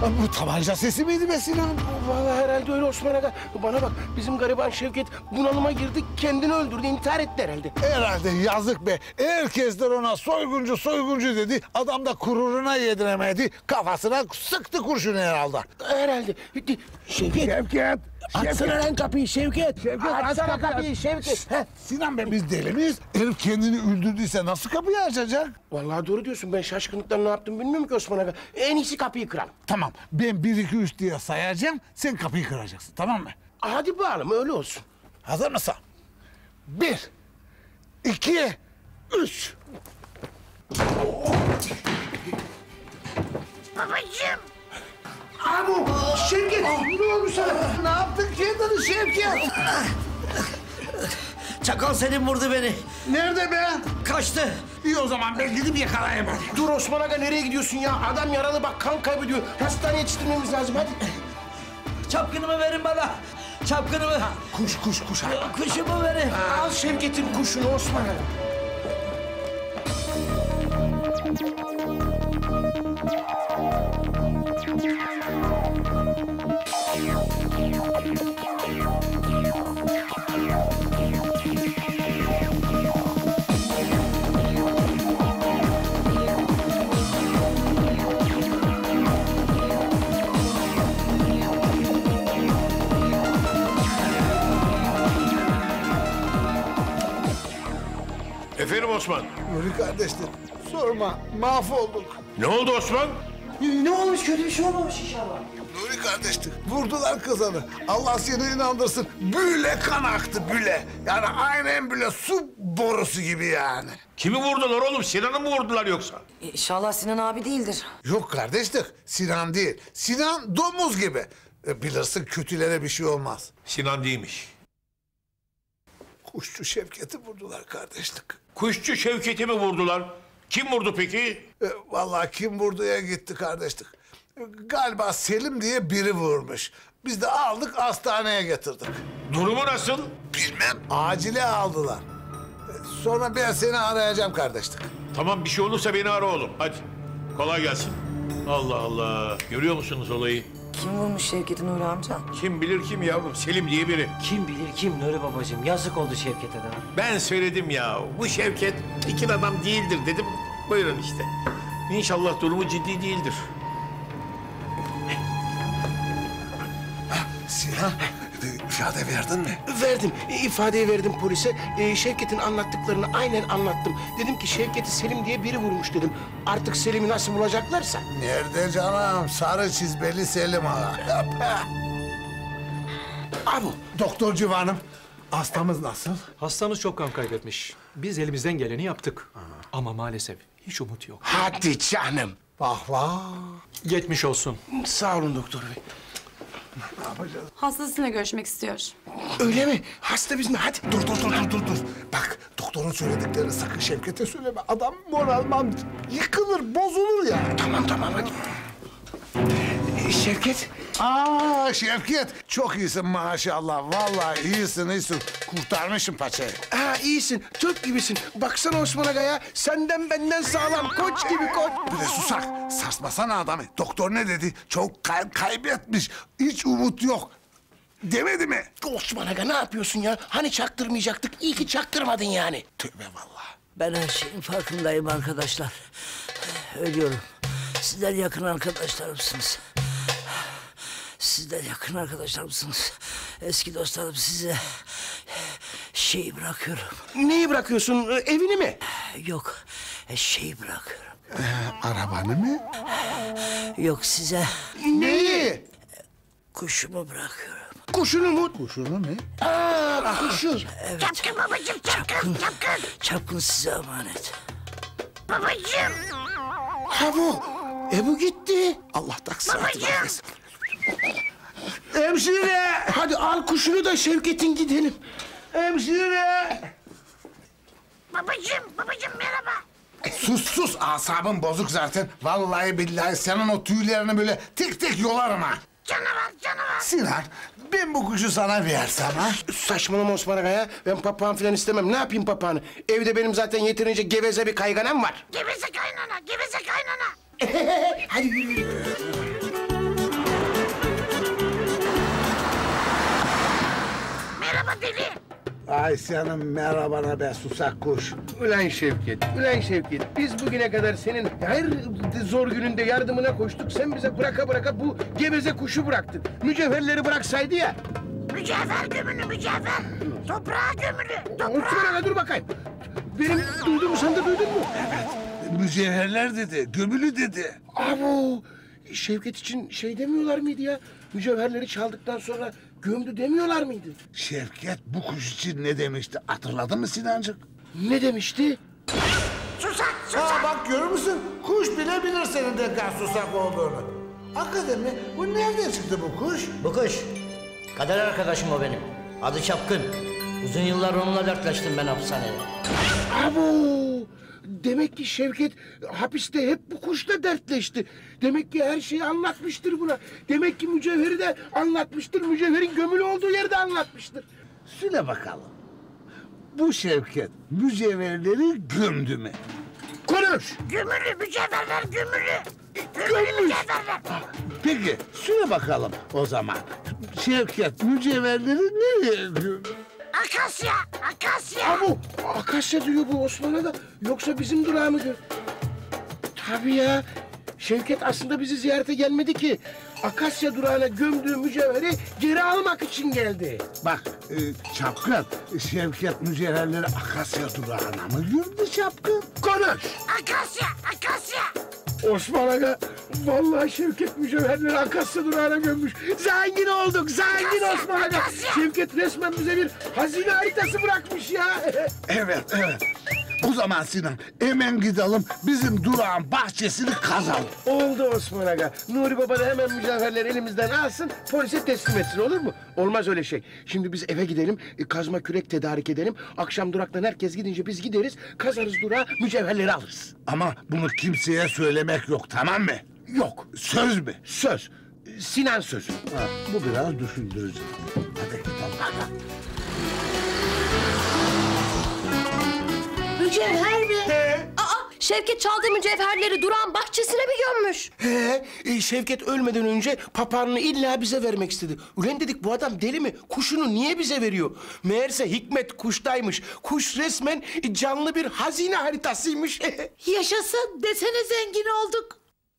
Bu tabanca sesi miydi be Sinan? Vallahi herhalde öyle Osman Aga. Bana bak bizim gariban Şevket bunalıma girdi kendini öldürdü intihar etti herhalde. Herhalde yazık be. Herkesler ona soyguncu soyguncu dedi. Adam da gururuna yediremedi. Kafasına sıktı kurşunu herhalde. Herhalde. Şevket. Şevket. Açsana lan kapıyı Şevket. Şevket Açsana kapıyı Şevket. Heh. Sinan Bey biz deli miyiz? Herif kendini öldürdüyse nasıl kapıyı açacak? Vallahi doğru diyorsun. Ben şaşkınlıktan ne yaptım bilmiyorum ki Osman Aga. En iyisi kapıyı kıralım. Tamam ben bir iki üç diye sayacağım. Sen kapıyı kıracaksın tamam mı? Hadi bakalım öyle olsun. Hazır mısın? Bir, iki, üç. Babacım. Abi Şevket ne oldu sana? Ne yaptın kendini Şevket? Çakal Selim vurdu beni. Nerede be? Kaçtı. İyi o zaman ben gidip yakalayayım hadi. Dur Osman Aga nereye gidiyorsun ya? Adam yaralı bak kan kaybediyor. Hastaneye yetiştirmemiz lazım hadi. Çapkınımı verin bana. Çapkınımı. Kuş kuş kuş. Kuşumu verin. Al Şevket'in kuşunu Osman Aga. Efendim Osman. Nuri kardeşler sorma mahvolduk. Ne oldu Osman? Ne olmuş kötü bir şey olmamış inşallah. Nuri kardeşlik. Vurdular kızanı. Allah seni inandırsın. Büle kan aktı büle. Yani aynen böyle su borusu gibi yani. Kimi vurdular oğlum? Sinan'ı mı vurdular yoksa? İnşallah Sinan abi değildir. Yok kardeşlik. Sinan değil. Sinan domuz gibi. E, Bilirsin kötülere bir şey olmaz. Sinan değilmiş. Kuşçu Şevket'i vurdular kardeşlik. Kuşçu Şevket'i mi vurdular? Kim vurdu peki? E, vallahi kim vurduya gitti kardeşlik. E, Galiba Selim diye biri vurmuş. Biz de aldık hastaneye getirdik. Durumu nasıl? Bilmem. Acile aldılar. E, Sonra ben seni arayacağım kardeşlik. Tamam bir şey olursa beni ara oğlum. Hadi. Kolay gelsin. Allah Allah. Görüyor musunuz olayı? Kim vurmuş Şevket'i Nuri amca? Kim bilir kim yavrum? Selim diye biri. Kim bilir kim Nuri babacığım. Yazık oldu Şevket'e de. Ben söyledim ya. Bu Şevket iki adam değildir dedim. Buyurun işte. İnşallah durumu ciddi değildir. Sinan, ifade verdin mi? Verdim. İfadeyi verdim polise. Ee, Şevket'in anlattıklarını aynen anlattım. Dedim ki Şevket'i Selim diye biri vurmuş dedim. Artık Selim'i nasıl bulacaklarsa. Nerede canım? Sarı çizmeli Selim ağa. Abu. Doktor Civan'ım, hastamız nasıl? Hastamız çok kan kaybetmiş. Biz elimizden geleni yaptık. Ama maalesef hiç umut yok. Hadi canım. Vah vah. Geçmiş olsun. Sağ olun doktor bey. Hastasıyla görüşmek istiyor. Öyle mi? Hasta biz mi? Hadi dur dur dur dur dur dur. Bak doktorun söylediklerini sakın Şevket'e söyleme. Adam moralman yıkılır, bozulur ya. Tamam tamam hadi. Şevket. Aa Şevket, çok iyisin maşallah. Vallahi iyisin, iyisin. Kurtarmışsın paçayı. Ha iyisin, Türk gibisin. Baksana Osman Aga'ya, senden benden sağlam, koç gibi koç. Bir de susak, sarsmasana adamı. Doktor ne dedi? Çok kalp kaybetmiş, hiç umut yok. Demedi mi? Osman Aga ne yapıyorsun ya? Hani çaktırmayacaktık, iyi ki çaktırmadın yani. Tövbe vallahi. Ben her şeyin farkındayım arkadaşlar. Ölüyorum. Sizler yakın arkadaşlarımsınız. Sizler yakın arkadaşlarımsınız. Eski dostlarım size şeyi bırakıyorum. Neyi bırakıyorsun? Ee, Evini mi? Yok, şeyi bırakıyorum. Ee, arabanı mı? Yok size Neyi? kuşumu bırakıyorum. Kuşunu mu? Kuşunu mu? Aa, kuşu. Evet. Çapkın babacığım çapkın çapkın. Çapkın size emanet. Babacığım. Ha bu. E bu gitti. Allah taksiratı Babacığım. Hemşire. Hadi al kuşunu da Şevket'in gidelim. Hemşire. Babacığım babacığım merhaba. Sus sus, asabın bozuk zaten. Vallahi billahi senin o tüylerini böyle tek tek yolarım ha. Canavar canavar. Sinan, ben bu kuşu sana versem ha? Saçmalama Osman Aga ya. Ben papağan falan istemem. Ne yapayım papağanı? Evde benim zaten yeterince geveze bir kayganam var. Geveze kaynana geveze kaynana. Hadi yürü Merhaba deli. Ay senin merhabana be susak kuş. Ulan Şevket, ulan Şevket. Biz bugüne kadar senin her zor gününde yardımına koştuk. Sen bize bıraka bıraka bu geveze kuşu bıraktın. Mücevherleri bıraksaydı ya. Mücevher gömülü mücevher. Toprağa gömülü. Osman Aga dur bakayım. Benim duyduğumu sen de duydun mu? Mücevherler dedi, gömülü dedi. Abo! Şevket için şey demiyorlar mıydı ya? Mücevherleri çaldıktan sonra gömdü demiyorlar mıydı? Şevket bu kuş için ne demişti hatırladın mı Sinancık? Ne demişti? Susak susak. Ha bak görür müsün? Kuş bile bilir senin de kan susak olduğunu. Hakikaten mi? Bu nereden çıktı bu kuş? Bu kuş. Kader arkadaşım o benim. Adı Çapkın. Uzun yıllar onunla dertleştim ben hapishanede. Abo! Demek ki Şevket hapiste hep bu kuşla dertleşti. Demek ki her şeyi anlatmıştır buna. Demek ki mücevheri de anlatmıştır. Mücevherin gömülü olduğu yerde anlatmıştır. Söyle bakalım. Bu Şevket mücevherleri gömdü mü? Konuş! Gömülü mücevherler gömülü. Gömülü Gömmüş. mücevherler. Peki söyle bakalım o zaman. Şevket mücevherleri nereye gömdü? Akasya akasya. Abo! Akasya diyor bu Osman'a da. Yoksa bizim durağı mıdır? Tabii ya. Şevket aslında bizi ziyarete gelmedi ki. Akasya durağına gömdüğü mücevheri geri almak için geldi. Bak e, Çapkın, Şevket mücevherleri Akasya durağına mı gömdü Çapkın? Konuş! Akasya akasya. Osman Aga vallahi Şevket mücevherleri Akasya durağına gömmüş. Zengin olduk, zengin Osman Aga. Şevket resmen bize bir hazine haritası bırakmış ya. Evet, evet. O zaman Sinan hemen gidelim bizim durağın bahçesini kazalım. Oldu Osman Aga. Nuri Baba da hemen mücevherleri elimizden alsın, polise teslim etsin olur mu? Olmaz öyle şey. Şimdi biz eve gidelim, e, kazma kürek tedarik edelim. Akşam duraktan herkes gidince biz gideriz, kazarız durağa, mücevherleri alırız. Ama bunu kimseye söylemek yok tamam mı? Yok. Söz mü? Söz. Sinan sözü. Ha, bu biraz düşündürücü. Hadi gidelim. Hadi. Mücevher mi? Aa, Şevket çaldığı mücevherleri durağın bahçesine mi gömmüş? He, e, Şevket ölmeden önce papağanını illa bize vermek istedi. Ulan dedik bu adam deli mi? Kuşunu niye bize veriyor? Meğerse Hikmet kuştaymış. Kuş resmen canlı bir hazine haritasıymış. Yaşasın desene zengin olduk.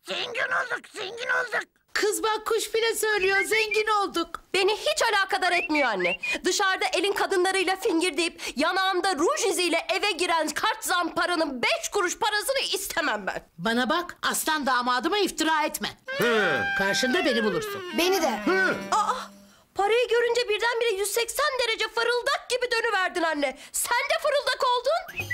Zengin olduk, zengin olduk. Kız bak kuş bile söylüyor zengin olduk. Beni hiç alakadar etmiyor anne. Dışarıda elin kadınlarıyla fingir deyip yanağımda ruj iziyle eve giren kart zamparanın beş kuruş parasını istemem ben. Bana bak aslan damadıma iftira etme. Karşında beni bulursun. Beni de. Aa, parayı görünce birdenbire 180 derece fırıldak gibi dönüverdin anne. Sen de fırıldak oldun.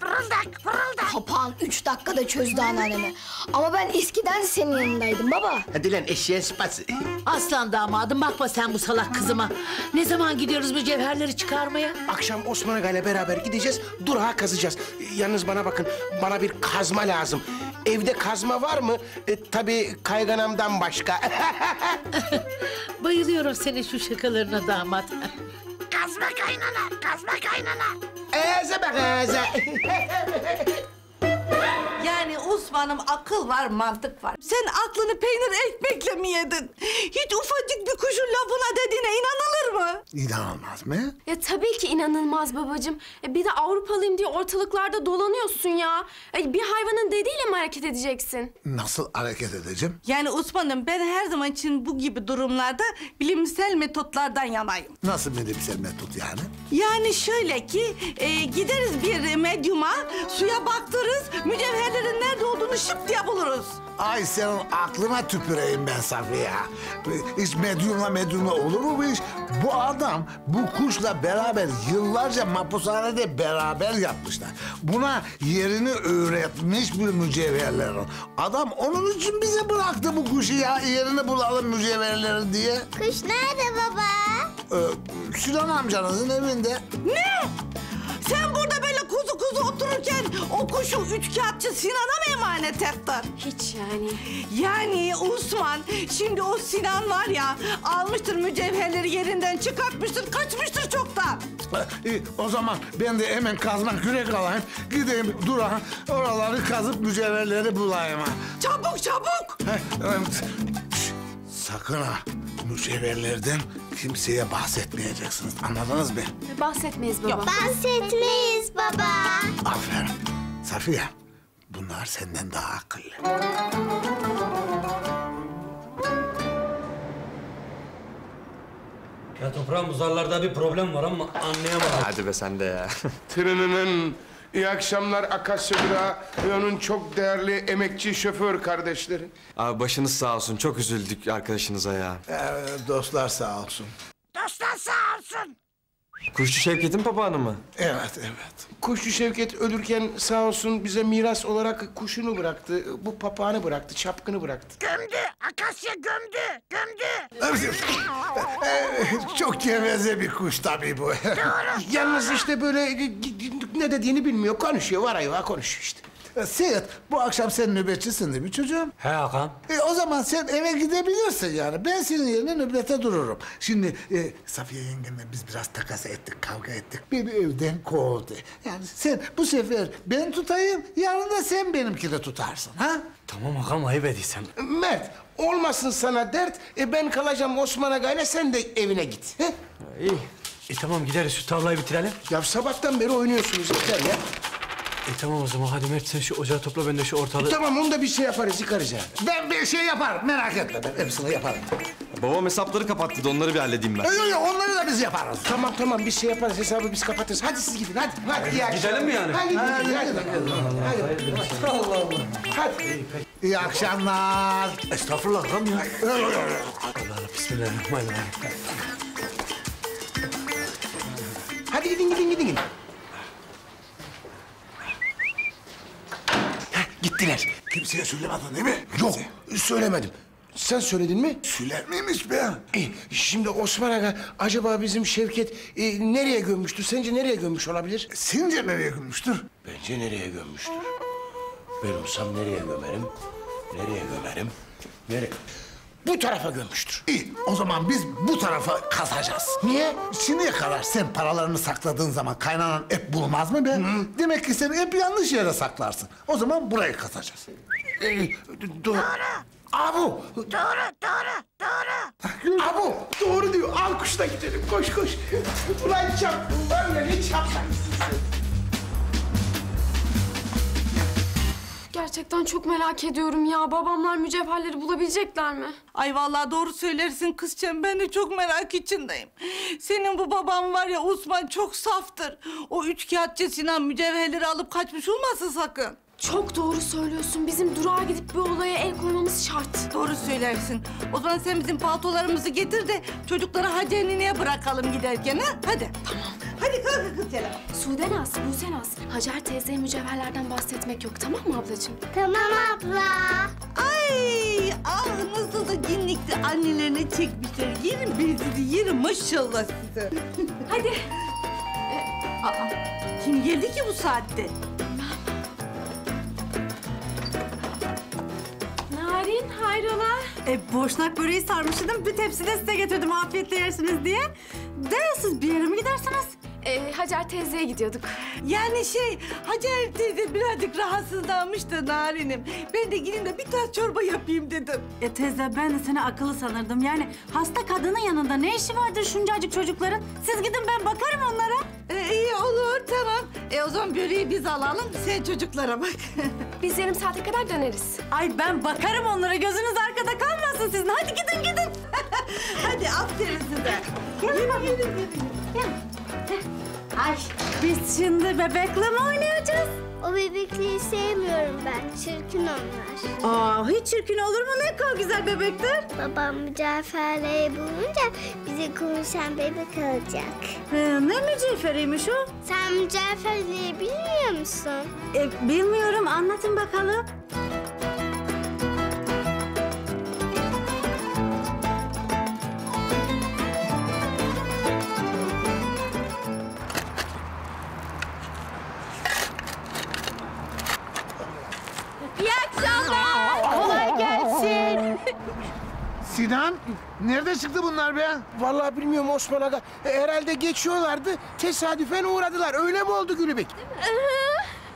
Fırıldak, fırıldak. Papağan üç dakikada çözdü anneannemi. Ama ben eskiden senin yanındaydım baba. Hadi lan eşeğin sıpası. Aslan damadım bakma sen bu salak kızıma. Ne zaman gidiyoruz mücevherleri çıkarmaya? Akşam Osman Aga ile beraber gideceğiz, durağa kazacağız. Yalnız bana bakın, bana bir kazma lazım. Evde kazma var mı? E, tabii kayganamdan başka. Bayılıyorum senin şu şakalarına damat. Kazma kaynana, kazma kaynana. Eze bak eze. Yani Osman'ım akıl var, mantık var. Sen aklını peynir ekmekle mi yedin? Hiç ufacık bir kuşun lafına dediğine inanılır mı? İnanılmaz mı? Ya tabii ki inanılmaz babacığım. E, bir de Avrupalıyım diye ortalıklarda dolanıyorsun ya. E, bir hayvanın dediğiyle mi hareket edeceksin? Nasıl hareket edeceğim? Yani Osman'ım ben her zaman için bu gibi durumlarda bilimsel metotlardan yanayım. Nasıl bilimsel metot yani? Yani şöyle ki e, gideriz bir medyuma, suya baktırırız, mücevherlerin nerede olduğunu şıp diye buluruz. Ay senin aklına tüpüreyim ben Safiye. Hiç medyumla medyumla olur mu bu iş? Bu adam bu kuşla beraber yıllarca mahpushanede beraber yapmışlar. Buna yerini öğretmiş bir mücevherler. Adam onun için bize bıraktı bu kuşu ya. Yerini bulalım mücevherleri diye. Kuş nerede baba? Ee, Sinan amcanızın evinde. Ne? Sen burada kuzu otururken o kuşu üç kağıtçı Sinan'a mı emanet ettin? Hiç yani. Yani Osman şimdi o Sinan var ya almıştır mücevherleri yerinden çıkartmıştır kaçmıştır çoktan. Ee, o zaman ben de hemen kazma kürek alayım. Gideyim durağa oraları kazıp mücevherleri bulayım ha. Çabuk çabuk. Heh, evet. Şş, Sakın ha mücevherlerden kimseye bahsetmeyeceksiniz. Anladınız mı? Bahsetmeyiz baba. Bahsetmeyiz baba. Aferin. Safiye bunlar senden daha akıllı. Ya toprağım uzarlarda bir problem var ama anlayamadım. Hadi be sen de ya. Tırınının iyi akşamlar Akasya Durağı ve onun çok değerli emekçi şoför kardeşleri. Abi başınız sağ olsun. Çok üzüldük arkadaşınıza ya. Ee, dostlar sağ olsun. Dostlar sağ olsun. Kuşçu Şevket'in papağanı mı? Evet, evet. Kuşçu Şevket ölürken sağ olsun bize miras olarak kuşunu bıraktı. Bu papağanı bıraktı, çapkını bıraktı. Gömdü. Akasya gömdü. Gömdü. Ee, çok geveze bir kuş tabii bu. Yalnız işte böyle ne dediğini bilmiyor, konuşuyor. Var ayva konuşuyor işte. Seyit, bu akşam sen nöbetçisin değil mi çocuğum? He Hakan. E, o zaman sen eve gidebilirsin yani. Ben senin yerine nöbete dururum. Şimdi e, Safiye yengemle biz biraz takas ettik, kavga ettik. Beni evden kovdu. Yani sen bu sefer ben tutayım, yarın da sen benimkini tutarsın ha? Tamam Hakan ayıp ediysen. Mert, olmasın sana dert. E ben kalacağım Osman Aga'yla sen de evine git. He? İyi. E tamam gideriz şu tavlayı bitirelim. Ya sabahtan beri oynuyorsunuz yeter ya. E tamam o zaman hadi Mert sen şu ocağı topla ben de şu ortalığı... Tamam onu da bir şey yaparız, yıkarız yani. Ben bir şey yaparım, merak etme ben hepsini yaparım. Babam hesapları kapattı da onları bir halledeyim ben. Yok yok yok onları da biz yaparız. Tamam tamam biz şey yaparız hesabı biz kapatırız. Hadi siz gidin hadi. Hadi iyi akşamlar. Gidelim mi yani? Hadi gidin hadi. Hadi. Hadi. Allah Allah. Hadi. İyi akşamlar. Estağfurullah ağam ya. Yok. Allah'ım bismillahirrahmanirrahim. Hadi gidin gidin gidin. Heh, gittiler. Kimseye söylemedin değil mi? Yok söylemedim. Sen söyledin mi? Söyler miymiş be? İyi. Şimdi Osman Aga acaba bizim Şevket e, nereye gömmüştür? Sence nereye gömmüş olabilir? Since nereye gömmüştür? Bence nereye gömmüştür? Ben olsam nereye gömerim? Nereye gömerim? Nereye? Bu tarafa gömmüştür. İyi, o zaman biz bu tarafa kazacağız. Niye? Şimdiye kadar sen paralarını sakladığın zaman kaynanan hep bulmaz mı be? Demek ki sen hep yanlış yere saklarsın. O zaman burayı kazacağız. Ee, doğru. Abu. Doğru, doğru, doğru. Abu. Doğru diyor. Al kuşla gidelim. Koş koş. Ulan var ya ne çapkansın sen. Gerçekten çok merak ediyorum ya. Babamlar mücevherleri bulabilecekler mi? Ay vallahi doğru söylersin kızcığım. Ben de çok merak içindeyim. Senin bu baban var ya Osman çok saftır. O üç kağıtçı Sinan mücevherleri alıp kaçmış olmasın sakın. Çok doğru söylüyorsun. Bizim durağa gidip bu olaya el koymamız şart. Doğru söylersin. O zaman sen bizim paltolarımızı getir de çocukları Hacı Nine'ye bırakalım giderken ha? Hadi. Tamam. Hadi kalk kız Selam. Sudenaz, Buzenaz. Hacer teyzeye mücevherlerden bahsetmek yok tamam mı ablacığım? Tamam abla. Ay ah nasıl da cinlikli annelerine çekmişler. Yerim ben sizi yerim maşallah size. Hadi. Ee, aa, kim geldi ki bu saatte? Narin hayrola? E, boşnak böreği sarmıştım. Bir tepsi de size getirdim afiyetle yersiniz diye. De siz bir yere mi gidersiniz? Ee, Hacer teyzeye gidiyorduk. Yani şey, Hacer teyze birazcık rahatsızlanmış da Narin'im. Ben de gideyim de bir tas çorba yapayım dedim. E teyze ben de seni akıllı sanırdım. Yani hasta kadının yanında ne işi vardır şuncacık çocukların? Siz gidin ben bakarım onlara. E, iyi olur tamam. E o zaman böreği biz alalım. Sen çocuklara bak. Biz yarım saate kadar döneriz. Ay ben bakarım onlara gözünüz arkada kalmasın sizin. Hadi gidin gidin. Hadi aferin size. Yürü yürü yürü. Ay biz şimdi bebekle mi oynayacağız? O bebekliği sevmiyorum ben. Çirkin onlar. Aa hiç çirkin olur mu? Ne kadar güzel bebekler. Babam mücevherleri bulunca bize konuşan bebek alacak. He, ne mücevheriymiş o? Sen mücevherleri bilmiyor musun? E, bilmiyorum anlatın bakalım. Sinan, nerede çıktı bunlar be? Vallahi bilmiyorum Osman Aga. E, herhalde geçiyorlardı. Tesadüfen uğradılar. Öyle mi oldu Gülübek?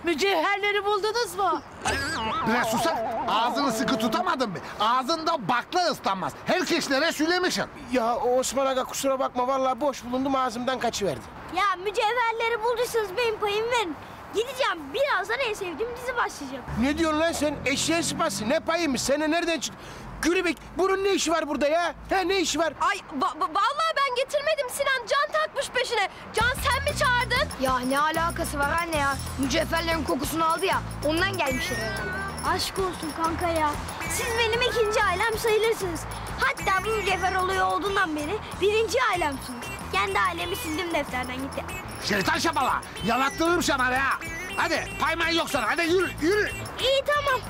Mücevherleri buldunuz mu? Biraz susak, ağzını sıkı tutamadın mı? Ağzında bakla ıslanmaz. Herkeslere söylemişsin. Ya Osman Aga kusura bakma. Vallahi boş bulundum ağzımdan kaçıverdi. Ya mücevherleri bulduysanız benim payımı verin. Gideceğim. Birazdan en sevdiğim dizi başlayacak. Ne diyorsun lan sen? Eşeğin sıpası. Ne payıymış? Sana nereden çıktı? Gülübek bunun ne işi var burada ya? Ha ne işi var? Ay va- va- vallahi ben getirmedim Sinan. Can takmış peşine. Can sen mi çağırdın? Ya ne alakası var anne ya? Mücevherlerin kokusunu aldı ya. Ondan gelmişler herhalde. Aşk olsun kanka ya. Siz benim ikinci ailem sayılırsınız. Hatta bu mücevher olayı olduğundan beri birinci ailemsiniz. Kendi ailemi sildim defterden gitti. Şeytan şapala, yalattırırım şamarı ha. Hadi, payman yok sana. Hadi yürü, yürü. İyi tamam.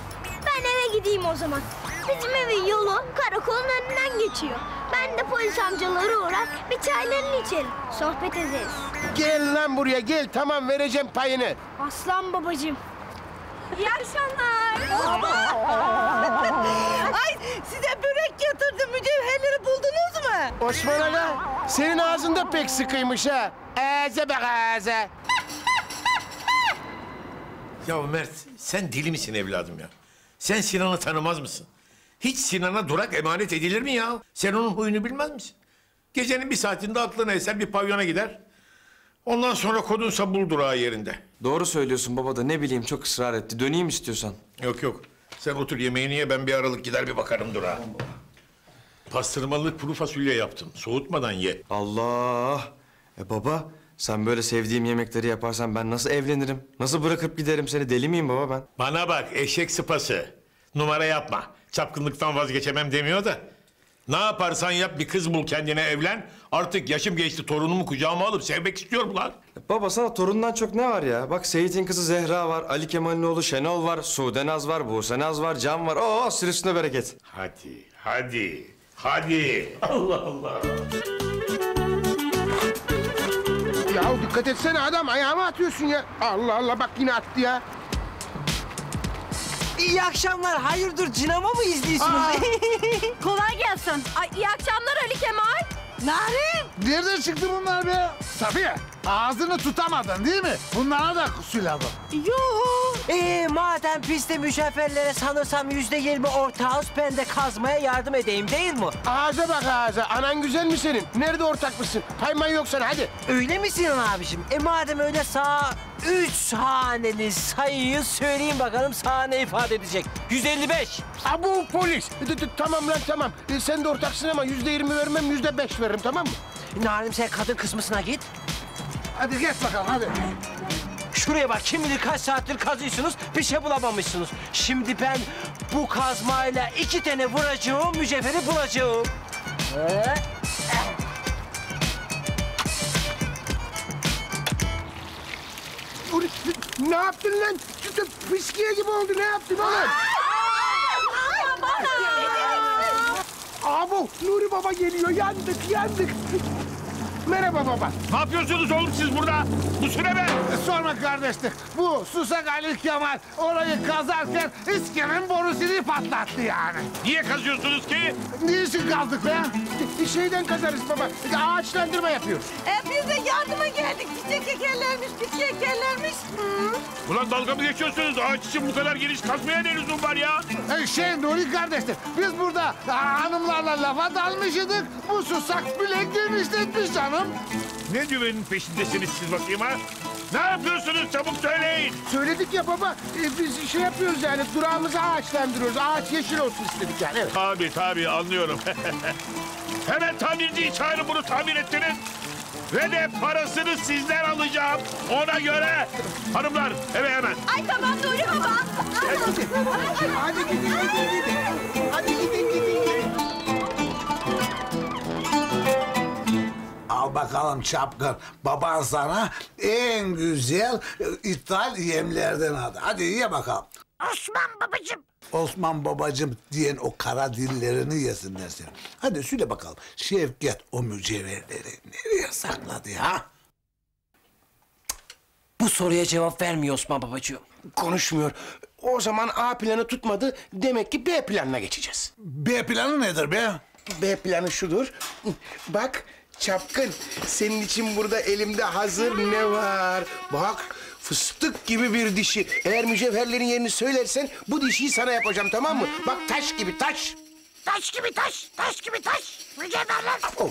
Ben eve gideyim o zaman. Bizim evin yolu karakolun önünden geçiyor. Ben de polis amcaları uğrar bir çaylarını içerim. Sohbet ederiz. Gel lan buraya gel. Tamam vereceğim payını. Aslan babacığım. İyi akşamlar. Ay size börek getirdim. Mücevherleri buldunuz mu? Osman Aga senin ağzında pek sıkıymış ha. Eze be eze. Ya Mert sen deli misin evladım ya? Sen Sinan'ı tanımaz mısın? Hiç Sinan'a durak emanet edilir mi ya? Sen onun huyunu bilmez misin? Gecenin bir saatinde aklına esen bir pavyona gider. Ondan sonra kodunsa bul durağı yerinde. Doğru söylüyorsun baba da ne bileyim çok ısrar etti. Döneyim istiyorsan. Yok yok. Sen otur yemeğini ye ben bir aralık gider bir bakarım durağa. Pastırmalı kuru fasulye yaptım. Soğutmadan ye. Allah! E baba sen böyle sevdiğim yemekleri yaparsan ben nasıl evlenirim? Nasıl bırakıp giderim seni? Deli miyim baba ben? Bana bak eşek sıpası. Numara yapma. Çapkınlıktan vazgeçemem demiyor da. Ne yaparsan yap bir kız bul kendine evlen. Artık yaşım geçti torunumu kucağıma alıp sevmek istiyorum lan. Baba sana torundan çok ne var ya? Bak Seyit'in kızı Zehra var, Ali Kemal'in oğlu Şenol var, Sude Naz var, Buse Naz var, Can var. Oo sürüsüne bereket. Hadi, hadi, hadi. Allah Allah. Ya dikkat etsene adam ayağıma atıyorsun ya. Allah Allah bak yine attı ya. İyi akşamlar. Hayırdır cinama mı izliyorsunuz? Kolay gelsin. Ay iyi akşamlar Ali Kemal. Narin! Nereden çıktı bunlar be? Safiye ağzını tutamadın değil mi? Bunlara da suladın. Yoo. Ee, madem biz de müşavverlere sanırsam yüzde yirmi ortağız ben de kazmaya yardım edeyim değil mi? Ağza bak ağza. Anan güzel mi senin? Nerede ortak mısın? Payman yok sana hadi. Öyle mi Sinan abicim? E madem öyle sağ üç haneli sayıyı söyleyeyim bakalım sağ ne ifade edecek? 155. Abu polis. D- d- Tamam lan tamam. E, sen de ortaksın ama yüzde yirmi vermem yüzde beş veririm tamam mı? Narim sen kadın kısmısına git. Hadi geç bakalım hadi. Şuraya bak kim bilir kaç saattir kazıyorsunuz bir şey bulamamışsınız. Şimdi ben bu kazmayla iki tane vuracağım mücevheri bulacağım. Ee, Ne yaptın lan? Şu Fıskiye gibi oldu. Ne yaptın oğlum? Abu, Nuri Baba geliyor. Yandık, yandık. Merhaba baba. Ne yapıyorsunuz oğlum siz burada? Bu süre be. Sorma kardeşlik. Bu susak Ali Kemal orayı kazarken iskelenin borusunu patlattı yani. Niye kazıyorsunuz ki? Niçin kazdık be? Şeyden kazarız baba. Ağaçlandırma yapıyoruz. E biz de yardıma geldik. Çiçek ekerlermiş, bitki ekerlermiş. Hı. Ulan dalga mı geçiyorsunuz? Ağaç için bu kadar geniş kazmaya ne lüzum var ya? Ee, Şey Nuri kardeşlik, biz burada hanımlarla lafa dalmışydık. Bu susak bile genişletmiş canım. Ne güvenin peşindesiniz siz bakayım ha? Ne yapıyorsunuz çabuk söyleyin. Söyledik ya baba. e, biz şey yapıyoruz yani. Durağımızı ağaçlandırıyoruz. Ağaç yeşil olsun istedik yani. Evet. Tabii tabii anlıyorum. Hemen tamirciyi çağırın bunu tamir ettirin. Ve de parasını sizden alacağım. Ona göre. Hanımlar eve hemen. Ay tamam Nuri baba. Hadi gidin gidin gidin. Hadi gidin gidin gidin. Al bakalım çapkın. Baban sana en güzel e, ithal yemlerden aldı. Hadi ye bakalım. Osman babacığım. Osman babacım diyen o kara dillerini yesinler seni. Hadi söyle bakalım. Şevket o mücevherleri nereye sakladı ya? Bu soruya cevap vermiyor Osman babacığım. Konuşmuyor. O zaman A planı tutmadı. Demek ki B planına geçeceğiz. B planı nedir be? B planı şudur. Bak çapkın. Senin için burada elimde hazır ne var? Bak fıstık gibi bir dişi. Eğer mücevherlerin yerini söylersen bu dişiyi sana yapacağım tamam mı? Bak taş gibi taş. Taş gibi taş, taş gibi taş. Mücevherler. Oh.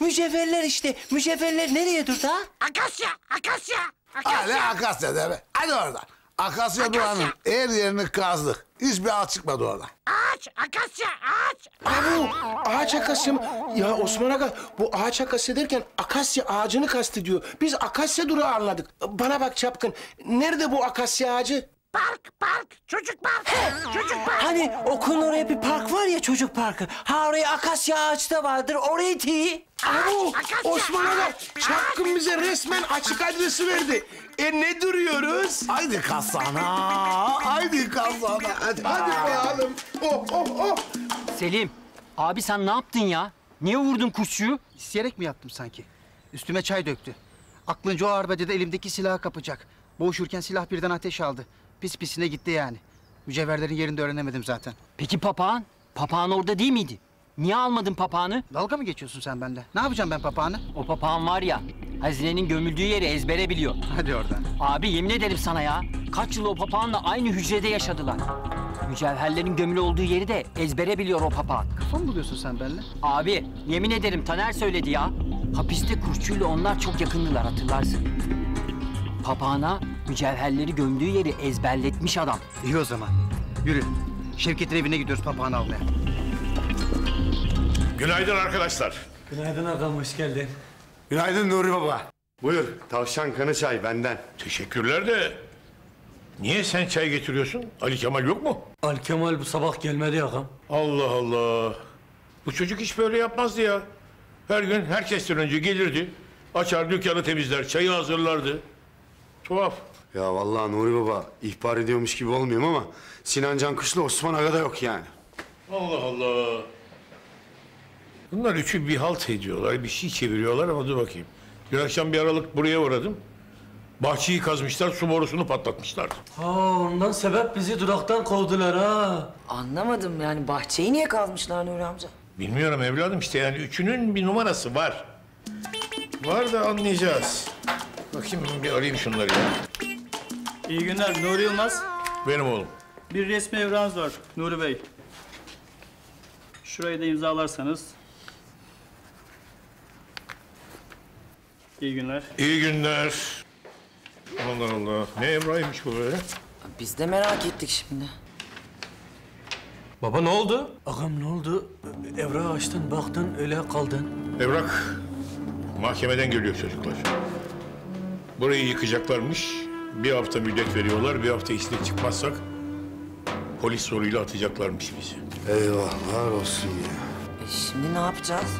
Mücevherler işte. Mücevherler nereye durdu ha? Akasya, akasya, Hala Akasya de be. Hadi oradan. Akasya Doğan'ın her yerini kazdık. Hiçbir ağaç çıkmadı oradan. Ağaç, akasya, ağaç. Abu, ağaç akasya mı? Ya Osman Aga bu ağaç akasya derken akasya ağacını kastediyor. Biz akasya durağı anladık. Bana bak çapkın. Nerede bu akasya ağacı? Park, park, çocuk parkı, çocuk parkı. Hani okulun oraya bir park var ya çocuk parkı. Ha oraya akasya ağaçı da vardır. Orayı ti. Abu, Osman Aga çapkın bize resmen açık adresi verdi. E ne duruyoruz? Haydi kasana, haydi kasana. Hadi, Hadi bakalım. Oh oh oh. Selim, abi sen ne yaptın ya? Niye vurdun kuşçuyu? İsteyerek mi yaptım sanki? Üstüme çay döktü. Aklınca o arbedede elimdeki silahı kapacak. Boğuşurken silah birden ateş aldı. Pis pisine gitti yani. Mücevherlerin yerini de öğrenemedim zaten. Peki papağan? Papağan orada değil miydi? Niye almadın papağanı? Dalga mı geçiyorsun sen bende? Ne yapacağım ben papağanı? O papağan var ya, hazinenin gömüldüğü yeri ezbere biliyor. Hadi oradan. Abi yemin ederim sana ya, kaç yıl o papağanla aynı hücrede yaşadılar. Mücevherlerin gömülü olduğu yeri de ezbere biliyor o papağan. Kafa mı buluyorsun sen benimle? Abi, yemin ederim Taner söyledi ya. Hapiste kuşçuyla onlar çok yakındılar hatırlarsın. Papağana mücevherleri gömdüğü yeri ezberletmiş adam. İyi o zaman. Yürü. Şevket'in evine gidiyoruz papağanı almaya. Günaydın arkadaşlar. Günaydın ağam hoş geldin. Günaydın Nuri Baba. Buyur tavşan kanı çay benden. Teşekkürler de niye sen çay getiriyorsun? Ali Kemal yok mu? Ali Kemal bu sabah gelmedi ağam. Allah Allah. Bu çocuk hiç böyle yapmazdı ya. Her gün herkesten önce gelirdi. Açar dükkanı temizler, çayı hazırlardı. Tuhaf. Ya vallahi Nuri Baba ihbar ediyormuş gibi olmuyorum ama Sinan Cankışlı Osman Aga da yok yani. Allah Allah. Bunlar üçü bir halt ediyorlar, bir şey çeviriyorlar ama dur bakayım. Dün akşam bir aralık buraya uğradım. Bahçeyi kazmışlar, su borusunu patlatmışlar. Ha ondan sebep bizi duraktan kovdular ha. Anlamadım yani bahçeyi niye kazmışlar Nuri amca? Bilmiyorum evladım işte yani üçünün bir numarası var. Var da anlayacağız. Bakayım bir arayayım şunları ya. İyi günler Nuri Yılmaz. Benim oğlum. Bir resmi evranız var Nuri Bey. Şurayı da imzalarsanız. İyi günler. İyi günler. Allah Allah. Ne Emrah'ymış bu böyle? Biz de merak ettik şimdi. Baba ne oldu? Ağam ne oldu? Evrağı açtın baktın öyle kaldın. Evrak mahkemeden geliyor çocuklar. Burayı yıkacaklarmış. Bir hafta müddet veriyorlar. Bir hafta istek çıkmazsak polis soruyla atacaklarmış bizi. Eyvahlar olsun ya. E şimdi ne yapacağız?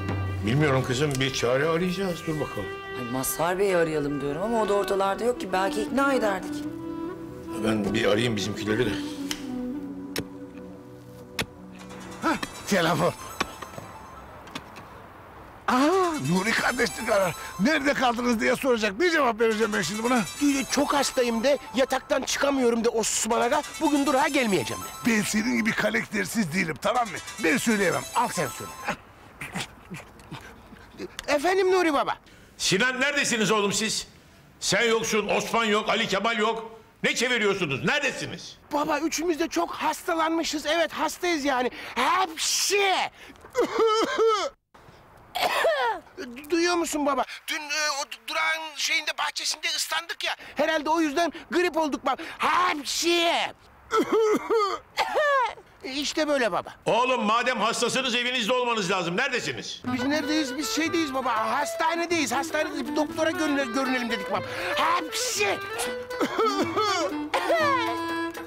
Bilmiyorum kızım bir çare arayacağız. Dur bakalım. Ay Mazhar Bey'i arayalım diyorum ama o da ortalarda yok ki. Belki ikna ederdik. Ben bir arayayım bizimkileri de. Telefon. Aa, Nuri kardeşlik arar. Nerede kaldınız diye soracak. Ne cevap vereceğim ben şimdi buna? Çok hastayım de yataktan çıkamıyorum de Osman Aga. Bugün durağa gelmeyeceğim de. Ben senin gibi karaktersiz değilim tamam mı? Ben söyleyemem. Al sen söyle. Efendim Nuri Baba. Sinan neredesiniz oğlum siz? Sen yoksun, Osman yok, Ali Kemal yok. Ne çeviriyorsunuz? Neredesiniz? Baba üçümüz de çok hastalanmışız. Evet hastayız yani. Hepsi. Duyuyor musun baba? Dün e, o du- durağın şeyinde bahçesinde ıslandık ya. Herhalde o yüzden grip olduk baba. Hepsi. işte böyle baba. Oğlum madem hastasınız evinizde olmanız lazım. Neredesiniz? Biz neredeyiz? Biz şeydeyiz baba. Hastanedeyiz. Hastanedeyiz. Bir doktora görüne- görünelim dedik baba. Hepsi.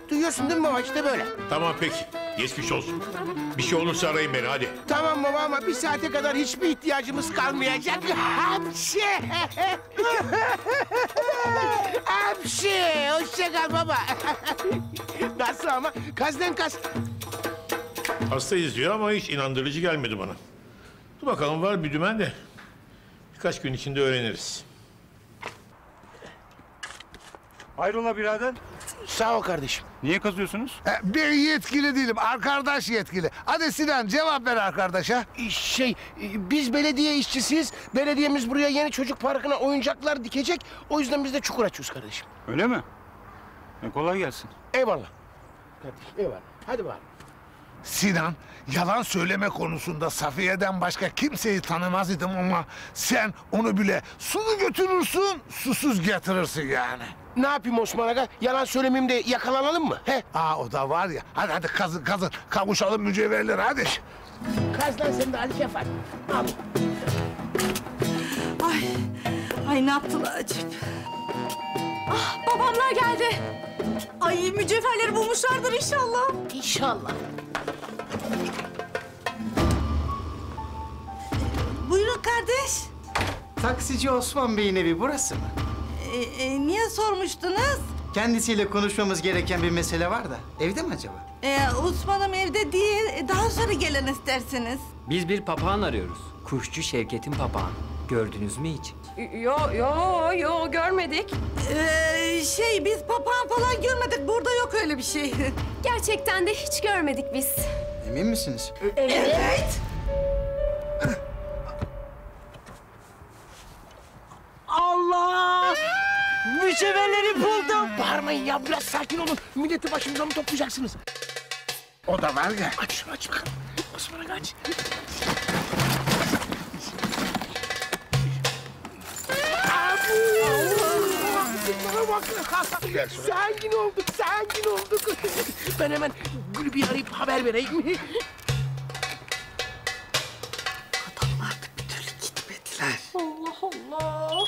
Duyuyorsun değil mi baba? İşte böyle. Tamam peki. Geçmiş olsun. Bir şey olursa arayın beni hadi. Tamam baba ama bir saate kadar hiçbir ihtiyacımız kalmayacak. Hapşi! Hapşi! Hoşça kal baba. Nasıl ama? Kazden kaz. Hastayız diyor ama hiç inandırıcı gelmedi bana. Dur bakalım var bir dümen de. Birkaç gün içinde öğreniriz. Hayrola birader? Sağ ol kardeşim. Niye kazıyorsunuz? E, Ben yetkili değilim. Arkadaş yetkili. Hadi Sinan cevap ver arkadaşa. Şey, e, biz belediye işçisiyiz. Belediyemiz buraya yeni çocuk parkına oyuncaklar dikecek. O yüzden biz de çukur açıyoruz kardeşim. Öyle mi? E, kolay gelsin. Eyvallah. Kardeşim eyvallah. Hadi bakalım. Sinan, yalan söyleme konusunda Safiye'den başka kimseyi tanımaz idim ama sen onu bile sulu götürürsün, susuz getirirsin yani. Ne yapayım Osman Aga? Yalan söylemeyeyim de yakalanalım mı? He? Aa o da var ya. Hadi hadi kazın kazın. Kavuşalım mücevherlere hadi. Kaz lan sen de Ali Şefak. Al. Ay, ay ne yaptılar acaba? Ah babamlar geldi. Ay mücevherleri bulmuşlardır inşallah. İnşallah. Buyurun kardeş. Taksici Osman Bey'in evi burası mı? E, e, niye sormuştunuz? Kendisiyle konuşmamız gereken bir mesele var da. Evde mi acaba? E, Osman'ım evde değil. E, Daha sonra gelen isterseniz. Biz bir papağan arıyoruz. Kuşçu Şevket'in papağanı. Gördünüz mü hiç? Yo yo yo görmedik. Ee, şey biz papağan falan görmedik. Burada yok öyle bir şey. Gerçekten de hiç görmedik biz. Emin misiniz? Evet. Allah! Mücevherleri buldum. Bağırmayın ya biraz sakin olun. Milleti başımıza mı toplayacaksınız? O da var ya. Aç şunu aç bakalım. Osman Aga Zengin olduk, zengin olduk. Ben hemen Gülübü'yü arayıp haber vereyim. Adamlar bir türlü gitmediler. Allah Allah.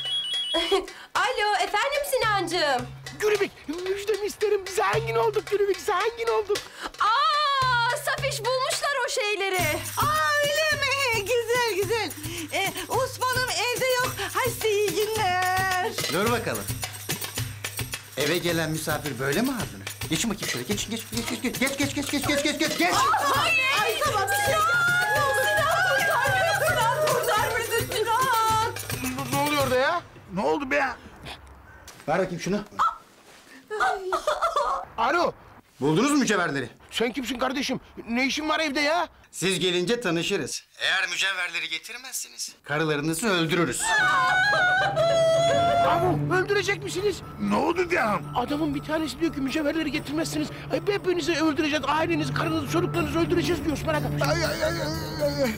Alo, efendim Sinancığım. Gülübük, müjdemi isterim. Zengin olduk Gülübük, zengin olduk. Aa, Safiş bulmuşlar o şeyleri. Aa, öyle mi? Güzel, güzel. Ee, Osman Hadi iyi günler. Dur bakalım. Eve gelen misafir böyle mi ağırlanır? Geçin bakayım şöyle. Geç, geç, geç, geç, geç, geç, geç, geç, geç, geç, geç, geç, geç. Ay, ay tamam bir şey. Sinan kurtar Sinan. Ne oluyor orada ya? Ne oldu be? Ver bakayım şunu. Alo. Buldunuz mu mücevherleri? Sen kimsin kardeşim? Ne işin var evde ya? Siz gelince tanışırız. Eğer mücevherleri getirmezseniz karılarınızı öldürürüz. Avu öldürecek misiniz? Ne oldu diyorum? Adamın bir tanesi diyor ki mücevherleri getirmezsiniz. Ay, hepinizi öldüreceğiz. Ailenizi, karınızı, çocuklarınızı öldüreceğiz diyor Osman Aga. Ay, ay, ay, ay, ay.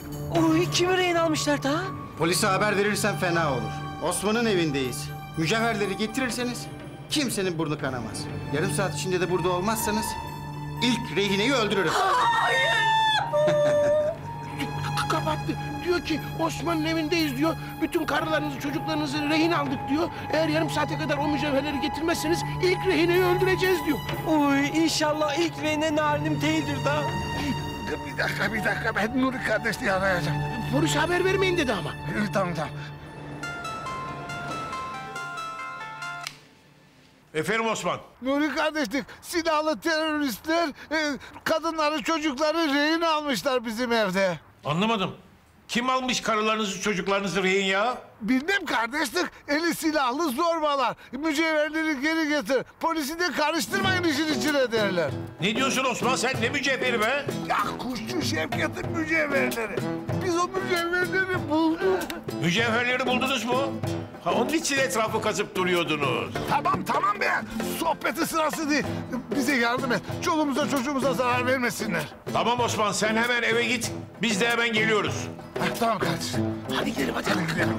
Oy kimi rehin almışlar daha? Polise haber verirsen fena olur. Osman'ın evindeyiz. Mücevherleri getirirseniz kimsenin burnu kanamaz. Yarım saat içinde de burada olmazsanız ilk rehineyi öldürürüm. K- kapattı. Diyor ki Osman'ın evindeyiz diyor. Bütün karılarınızı, çocuklarınızı rehin aldık diyor. Eğer yarım saate kadar o mücevherleri getirmezseniz ilk rehineyi öldüreceğiz diyor. Oy inşallah ilk rehine narinim değildir daha. Bir dakika, bir dakika. Ben Nuri kardeşliği arayacağım. Polise haber vermeyin dedi ama. Tamam, tamam. Efendim Osman. Nuri kardeşlik, silahlı teröristler e, kadınları, çocukları rehin almışlar bizim evde. Anlamadım. Kim almış karılarınızı çocuklarınızı rehin ya? Bilmem kardeşlik, eli silahlı zorbalar. Mücevherleri geri getir. Polisi de karıştırmayın işin içine derler. Ne diyorsun Osman sen ne mücevheri be? Ya kuşçu Şevket'in mücevherleri. Biz o mücevherleri bulduk. Mücevherleri buldunuz mu? Ha onun için etrafı kazıp duruyordunuz. Tamam tamam be. Sohbeti sırası değil. Bize yardım et. Çoluğumuza çocuğumuza zarar vermesinler. Tamam Osman sen hemen eve git. Biz de hemen geliyoruz. Ha, tamam kardeşim. Hadi gidelim hadi, hadi gidelim.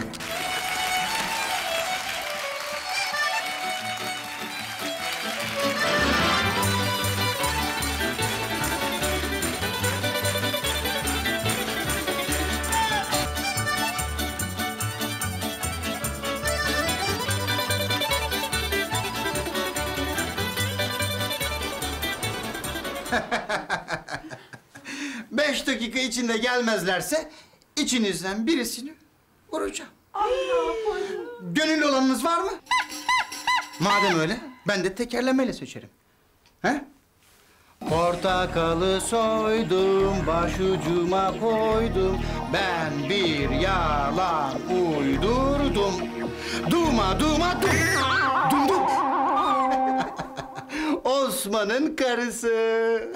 Beş dakika içinde gelmezlerse içinizden birisini vuracağım. Gönüllü olanınız var mı? Madem öyle ben de tekerlemeyle seçerim. He? Portakalı soydum, başucuma koydum. Ben bir yalan uydurdum. Duma duma dum. Dum dum. Osman'ın karısı.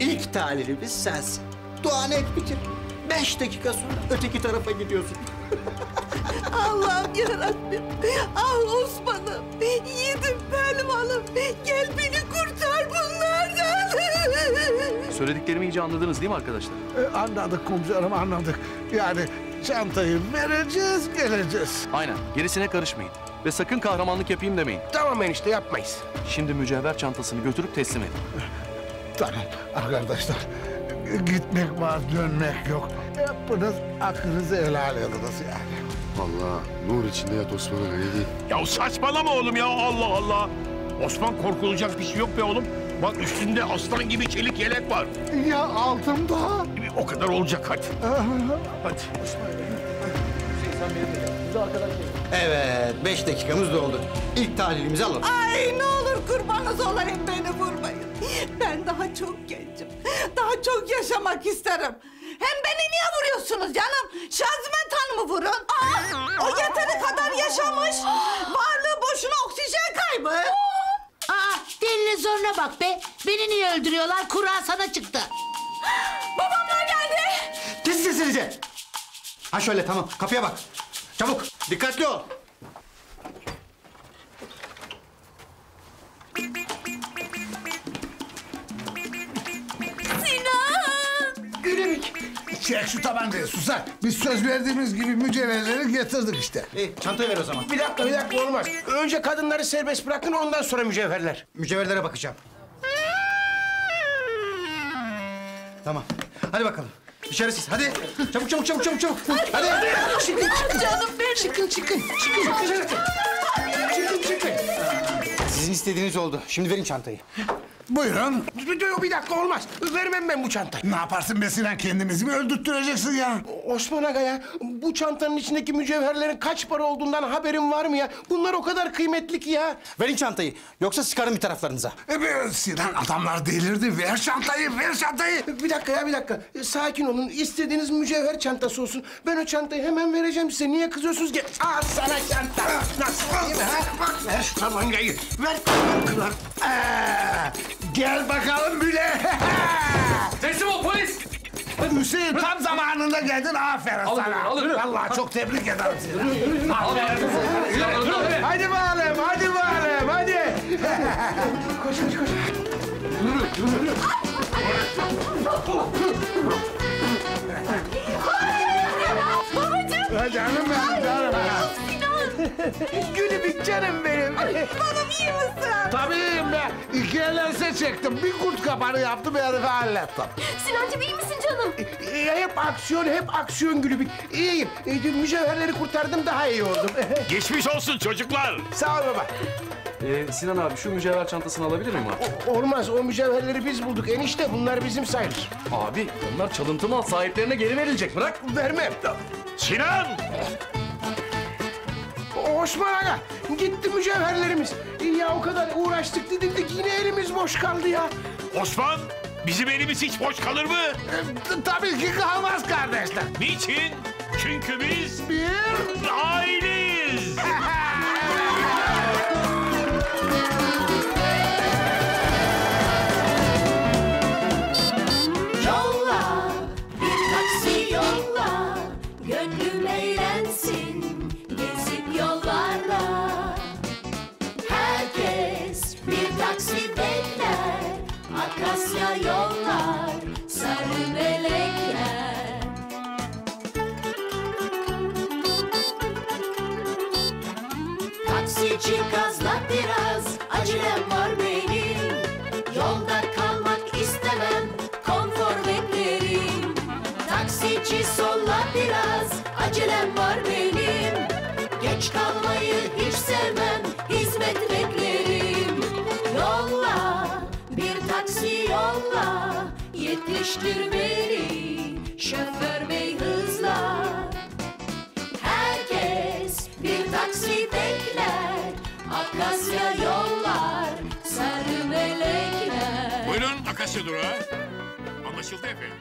İlk talihimiz sensin. Duanı et bitir. Beş dakika sonra öteki tarafa gidiyorsun. Allah'ım yarabbim. Ah Osman'ım. Yiğidim pehlivanım. Gel beni kurtar bunlardan. Söylediklerimi iyice anladınız değil mi arkadaşlar? E, anladık komiserim anladık. Yani çantayı vereceğiz geleceğiz. Aynen. Gerisine karışmayın. Ve sakın kahramanlık yapayım demeyin. Tamam enişte yapmayız. Şimdi mücevher çantasını götürüp teslim edin. Tamam arkadaşlar. Gitmek var dönmek yok. Hepiniz aklınızı helal ediniz yani. Vallahi nur içinde yat Osman'ın öyle değil. Ya saçmalama oğlum ya Allah Allah. Osman korkulacak bir şey yok be oğlum. Bak üstünde aslan gibi çelik yelek var. Ya altımda. O kadar olacak hadi. Hadi. Evet, beş dakikamız doldu. İlk tahlilimizi alalım. Ay ne olur kurbanınız olayım beni vurmayın. Ben daha çok gencim. Daha çok yaşamak isterim. Hem beni niye vuruyorsunuz canım? Şaziment Hanım'ı vurun. Aa, o yeteri kadar yaşamış. Varlığı boşuna oksijen kaybı. Aa delinin zoruna bak be. Beni niye öldürüyorlar? Kura sana çıktı. Babamlar geldi. Kes sesinizi. Ha şöyle tamam, kapıya bak. Çabuk, dikkatli ol. Çek şu tabancayı susar. Biz söz verdiğimiz gibi mücevherleri getirdik işte. İyi, çantayı ver o zaman. Bir dakika bir dakika olmaz. Önce kadınları serbest bırakın ondan sonra mücevherler. Mücevherlere bakacağım. Tamam. Hadi bakalım. Dışarı siz. Hadi. Çabuk çabuk çabuk çabuk çabuk. Hadi. Hadi. Çıkın çıkın. Canım benim. Çıkın çıkın. Çıkın. Çıkın. Sizin istediğiniz oldu. Şimdi verin çantayı. Buyurun. Bir, bir- bir dakika olmaz. Vermem ben bu çantayı. Ne yaparsın be Sinan kendimizi mi öldürttüreceksin ya? Osman Aga ya, bu çantanın içindeki mücevherlerin kaç para olduğundan haberin var mı ya? Bunlar o kadar kıymetli ki ya. Verin çantayı. Yoksa sıkarım bir taraflarınıza. E be, Sinan adamlar delirdi. Ver çantayı, ver çantayı. Bir dakika ya bir dakika. E, Sakin olun. İstediğiniz mücevher çantası olsun. Ben o çantayı hemen vereceğim size. Niye kızıyorsunuz ki? Al sana çanta. Nasıl değil mi ha? Bak ver şu tabancayı. Ver. Ee, gel bakalım bile. Teslim ol polis. Hüseyin tam zamanında geldin. Aferin Alın sana. alın. Vallahi çok tebrik ederim seni. Aferin sana. Hadi bakalım, hadi bakalım, hadi. koş, koş, koş. Babacığım. Ha, Canım benim, canım. Gülübük canım benim. Babam iyi misin? Tabii iyiyim be. İki ellerse çektim. Bir kurt kapanı yaptım, herifi hallettim. Sinancığım iyi misin canım? E, hep aksiyon, hep aksiyon Gülübük. İyiyim. E, mücevherleri kurtardım, daha iyi oldum. Geçmiş olsun çocuklar. Sağ ol baba. Ee, Sinan abi şu mücevher çantasını alabilir miyim abi? Olmaz, o mücevherleri biz bulduk. Enişte bunlar bizim sayılır. Abi onlar çalıntı mal sahiplerine geri verilecek bırak. Vermem. Sinan! Osman Aga, gitti mücevherlerimiz. E, Ya o kadar uğraştık dedik de yine elimiz boş kaldı ya. Osman, bizim elimiz hiç boş kalır mı? T- Tabii ki kalmaz kardeşler. Niçin? Çünkü biz Bir aileyiz. Biraz acelem var benim. Yolda kalmak istemem konfor beklerim. Taksici solla biraz acelem var benim. Geç kalmayı hiç sevmem hizmet beklerim. Yolla bir taksi yolla yetiştir beni Şoför bey hızla. Herkes bir taksi bekler Akasya yollar sarı melekler Buyurun Akasya durağı. Anlaşıldı efendim.